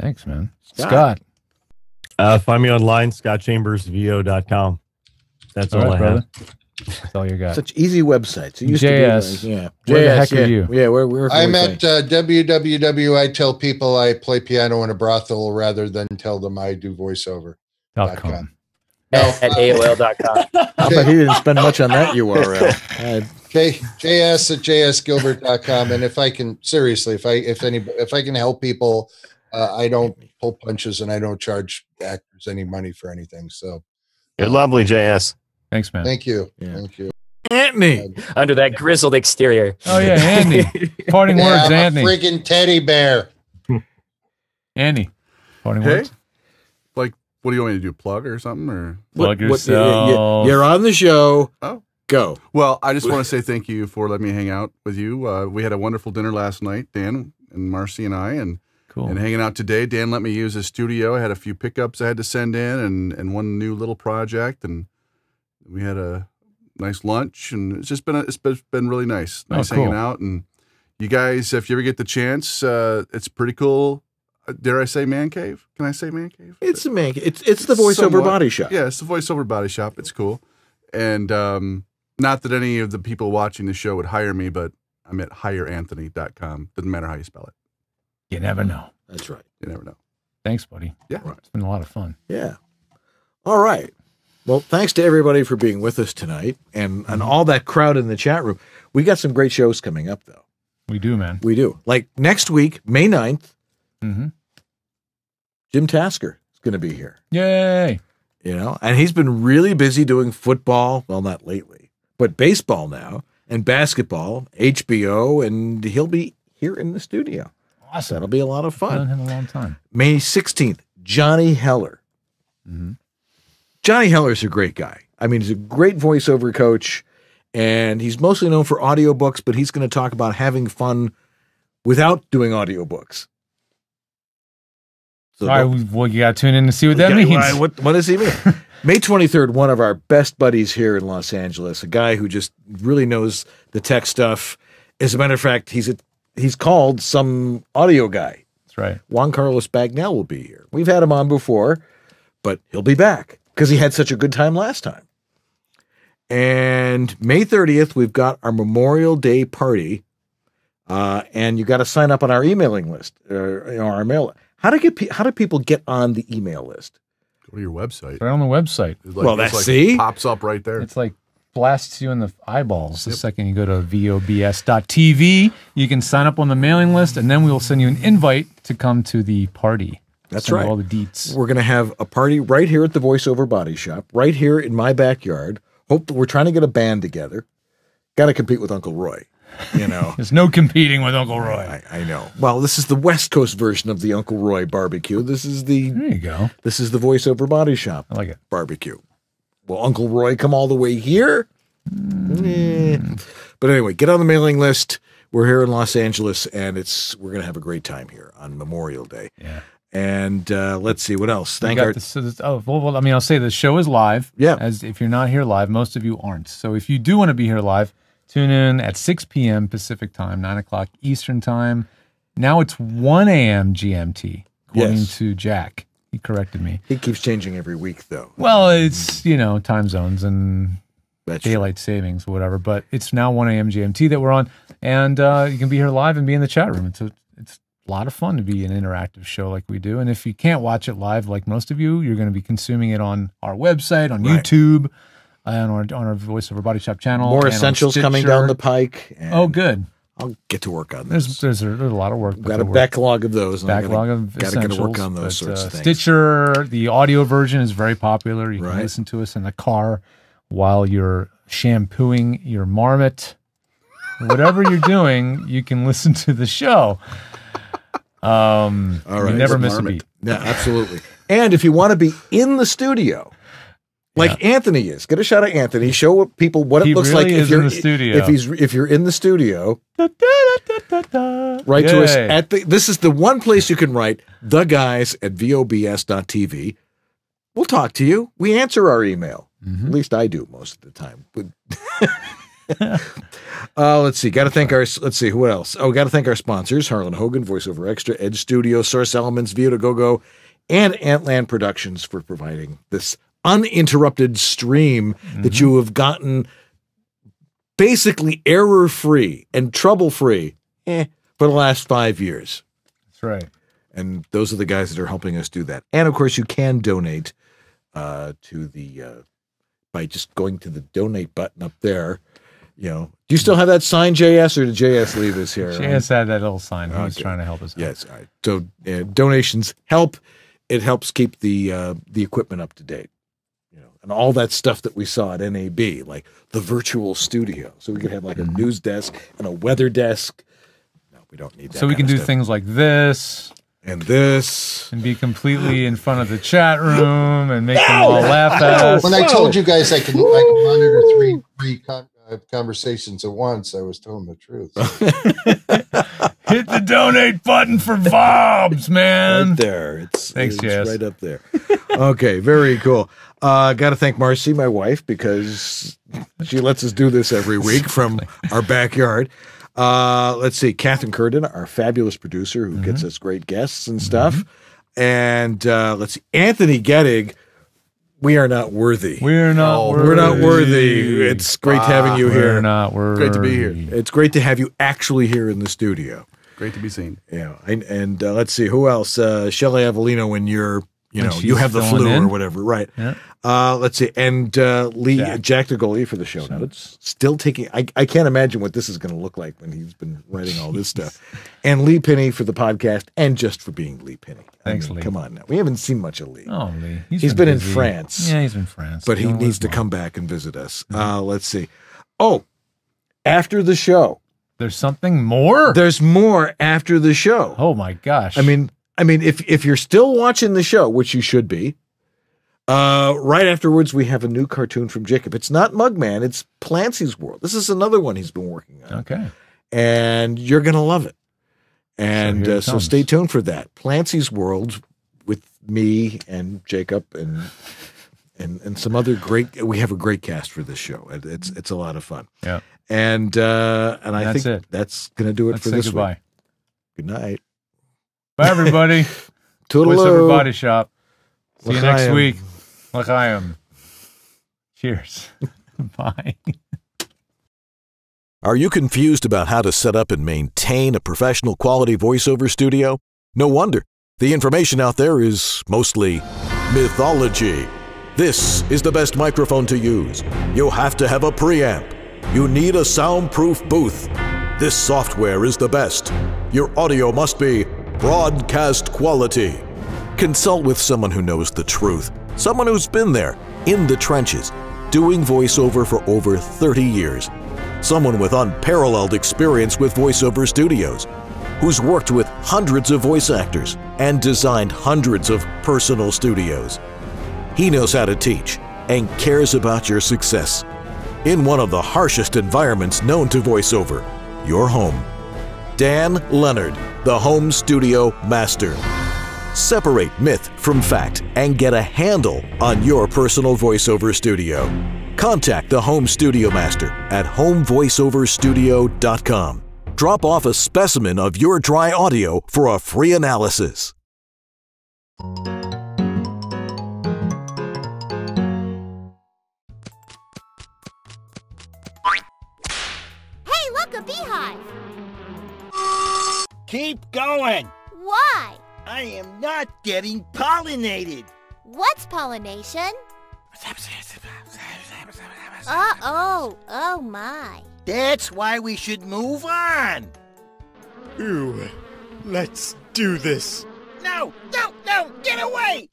Thanks, man. Scott. Scott. Uh, find me online, scottchambersvo.com. That's all, All right, I brother. have. That's all you got. Such easy websites. It used JS. to be like, yeah. Where the JS, heck are you? Yeah, where, where I'm at uh, www. I tell people I play piano in a brothel rather than tell them I do voiceover. Dot com. at, at AOL.com. I bet he didn't spend much on that URL. Uh, J, js at jsgilbert.com. And if I can, seriously, if I, if any, if I can help people, uh, I don't pull punches and I don't charge actors any money for anything. So You're lovely, JS. Thanks, man. thank you. Thank you. Anthony. Under that grizzled exterior. Oh yeah, Andy. Parting Yeah, words, I'm a Andy. freaking teddy bear. Andy. Parting Hey, words. like, what do you want me to do? Plug or something? Or Plug what- you- yourself. you, are on the show. Oh. Go. Well, I just want to say thank you for letting me hang out with you. Uh, we had a wonderful dinner last night, Dan and Marcy and I, and Cool. and hanging out today. Dan let me use his studio. I had a few pickups I had to send in, and and one new little project, and we had a nice lunch, and it's just been a, it's been, really nice, Oh, nice cool. hanging out, and you guys, if you ever get the chance, uh, it's pretty cool. Uh, Dare I say man cave? Can I say man cave? It's a man. It's it's the voiceover Somewhat. body shop. Yeah, it's the voiceover body shop. It's cool. And um, not that any of the people watching the show would hire me, but I'm at hireanthony.com. Doesn't matter how you spell it. You never know. That's right. You never know. Thanks, buddy. Yeah. It's been a lot of fun. Yeah. All right. Well, thanks to everybody for being with us tonight and and Mm-hmm. all that crowd in the chat room. We got some great shows coming up though. We do, man. We do. Like next week, May 9th, Mm-hmm. Jim Tasker is going to be here. Yay. You know, and he's been really busy doing football. Well, not lately, but baseball now and basketball, HBO, and he'll be here in the studio. Awesome. That'll be a lot of fun. him a long time. May 16th, Johnny Heller. Mm-hmm. Johnny Heller's a great guy. I mean, he's a great voiceover coach, and he's mostly known for audiobooks, but he's going to talk about having fun without doing audiobooks. So All right, well, you got to tune in to see what that means. well, What, what does he mean? May 23rd, one of our best buddies here in Los Angeles, a guy who just really knows the tech stuff. As a matter of fact, he's a, he's called some audio guy. That's right. Juan Carlos Bagnell will be here. We've had him on before, but he'll be back because he had such a good time last time. And May 30th, we've got our Memorial Day party. Uh, and you got to sign up on our emailing list or know, our mail. How do get how do people get on the email list? Go to your website. Right on the website. It's like- Well, it's that's- like see? pops up right there. It's like blasts you in the eyeballs the second you go to vobs.tv. You can sign up on the mailing list, and then we will send you an invite to come to the party. That's Send right. All the deets. We're going to have a party right here at the Voiceover Body Shop, right here in my backyard. Hope we're trying to get a band together. Got to compete with Uncle Roy. You know, There's no competing with Uncle Roy. I, I know. Well, this is the West Coast version of the Uncle Roy barbecue. This is the There you go. this is the Voiceover Body Shop I like it. barbecue. Will Uncle Roy come all the way here? Eh. But anyway, get on the mailing list. We're here in Los Angeles, and it's we're going to have a great time here on Memorial Day. Yeah. And uh, let's see what else. Thank our this- this- oh, well, well, I mean, I'll say the show is live. Yeah. As if you're not here live, most of you aren't. So if you do want to be here live, tune in at 6 p.m. Pacific time, 9 o'clock Eastern time. Now it's 1 a.m. GMT, according Yes. to Jack. He corrected me. He keeps changing every week, though. Well, it's, you know, time zones and That's daylight savings whatever, but it's now 1 a.m. GMT that we're on. And uh, you can be here live and be in the chat room. It's a, it's a lot of fun to be an interactive show like we do. And if you can't watch it live like most of you, you're going to be consuming it on our website, on Right. YouTube, on our, on our Voice Over Body Shop channel. More essentials coming down the pike. Oh, good. I'll get to work on this. There's, there's, a, there's a lot of work. We've got a work- backlog of those. backlog gotta- of gotta get to work on those but, sorts uh, of things. Stitcher, the audio version is very popular. You can listen to us in the car while you're shampooing your marmot. Whatever you're doing, you can listen to the show. Um, All right. you never miss a marmot. beat. Yeah, absolutely. and if you want to be in the studio, like Anthony is. Get a shot of Anthony. Show people what He it looks really like if you're in the studio. If he's if you're in the studio, write to us at the. This is the one place you can write. The guys at vobs.tv. We'll talk to you. We answer our email. Mm-hmm. At least I do most of the time. Uh, let's see. Got to thank our. Let's see who else. Oh, got to thank our sponsors: Harlan Hogan, Voiceover Extra, Edge Studio, Source Elements, VO2GoGo, and Antland Productions for providing this uninterrupted stream that Mm-hmm. you have gotten basically error free and trouble free eh, for the last five years. That's right. And those are the guys that are helping us do that. And of course, you can donate uh, to the uh, by just going to the donate button up there. You know, do you still have that sign, JS, or did JS leave us here? She has had that little sign. He was trying to help us. out. Yes. All right. So uh, donations help. It helps keep the uh, the equipment up to date. You know, and all that stuff that we saw at NAB, like the virtual studio, so we could have like Mm-hmm. a news desk and a weather desk. No, we don't need that. So we can do stuff. things like this and this and be completely in front of the chat room and make them all laugh at us. When I told you guys I can I can monitor three three con- uh, conversations at once, I was telling the truth. Hit the donate button for Vobs, man. Right there. It's, Thanks, it's Jess. right up there. okay, very cool. Uh, Got to thank Marcy, my wife, because she lets us do this every week from our backyard. Uh, let's see, Catherine Curden, our fabulous producer who Mm-hmm. gets us great guests and stuff. And uh, let's see, Anthony Gettig. We are not worthy. We're not Oh, We're not worthy. worthy. It's great having you here. We're here. not Great to be here. It's great to have you actually here in the studio. Great to be seen. Yeah, and, and uh, let's see who else. Uh, Shelley Avellino, when you're, you When know, you have the flu in. or whatever, right? Yeah. Uh, let's see, and uh, Lee Jack, Jack. DeGolia for the show notes. Still taking. I, I can't imagine what this is going to look like when he's been writing all this stuff. And Lee Penny for the podcast, and just for being Lee Penny. I Thanks, mean, Lee. Come on now, we haven't seen much of Lee. Oh, Lee. he's been, in. France. Yeah, he's in France. but he Doing needs to mom. come back and visit us. Uh, let's see. Oh, after the show, There's something more. there's more after the show. Oh my gosh. I mean, I mean, if if you're still watching the show, which you should be, uh, right afterwards we have a new cartoon from Jacob. It's not Mugman, it's Clancy's World. This is another one he's been working on, okay. and you're gonna love it. And it uh, so stay tuned for that. Clancy's World with me and Jacob and and and some other great. We have a great cast for this show. It- It's it's a lot of fun. Yeah. And uh, and I That's think it. that's gonna do it for say this goodbye. week. Good night. Bye, everybody. Toodaloo. Voiceover Body Shop. See you next L'chaim. week. L'chaim. Cheers. Bye. Are you confused about how to set up and maintain a professional quality voiceover studio? No wonder. The information out there is mostly mythology. This is the best microphone to use. You have to have a preamp. You need a soundproof booth. This software is the best. Your audio must be broadcast quality. Consult with someone who knows the truth, someone who's been there, in the trenches, doing voiceover for over 30 years. Someone with unparalleled experience with voiceover studios, who's worked with hundreds of voice actors and designed hundreds of personal studios. He knows how to teach and cares about your success. In one of the harshest environments known to voiceover, your home. Dan Lenard, the Home Studio Master. Separate myth from fact and get a handle on your personal voiceover studio. Contact the Home Studio Master at homevoiceoverstudio.com. Drop off a specimen of your dry audio for a free analysis. Keep going. Why? I am not getting pollinated. What's pollination? Uh oh, oh my. That's why we should move on. Ooh, let's do this. No, no, no, get away!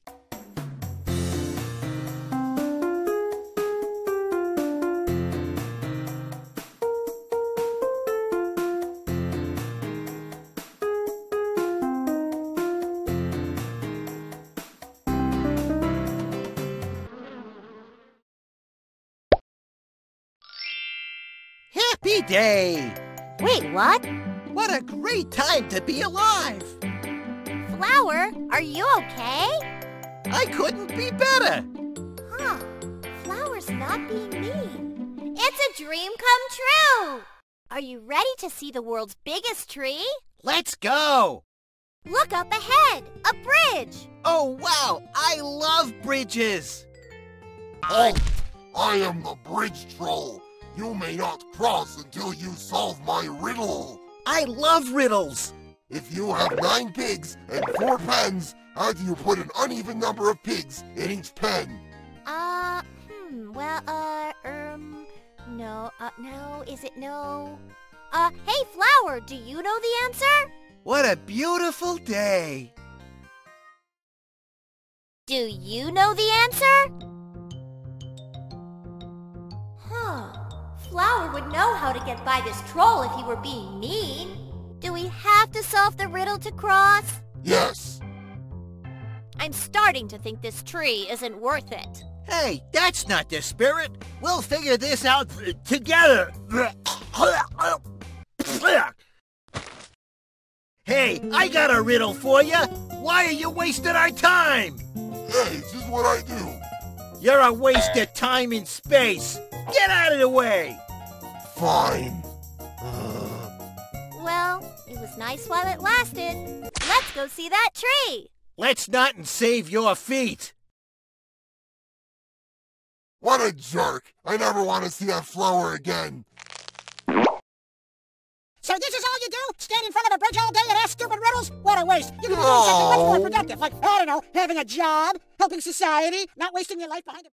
Day! Wait, what? What a great time to be alive! Flower, are you okay? I couldn't be better! Huh. Flower's not being mean. It's a dream come true! Are you ready to see the world's biggest tree? Let's go! Look up ahead! A bridge! Oh, wow! I love bridges! Oh, I am the bridge troll. You may not cross until you solve my riddle. I love riddles! If you have nine pigs and four pens, how do you put an uneven number of pigs in each pen? Uh, hmm, well, uh, um, no, uh, no, is it no? Uh, hey, Flower, do you know the answer? What a beautiful day! Do you know the answer? Huh. Flower would know how to get by this troll if he were being mean. Do we have to solve the riddle to cross? Yes. I'm starting to think this tree isn't worth it. Hey, that's not the spirit! We'll figure this out uh, together! Hey, I got a riddle for you! Why are you wasting our time? Hey, this is what I do. You're a waste of time and space! Get out of the way! Fine. Uh. Well, it was nice while it lasted. Let's go see that tree. Let's not and save your feet! What a jerk! I never want to see that flower again. So this is all you do? Stand in front of a bridge all day and ask stupid riddles? What a waste! You could be doing something much more oh. productive, like, I don't know, having a job, helping society, not wasting your life behind a...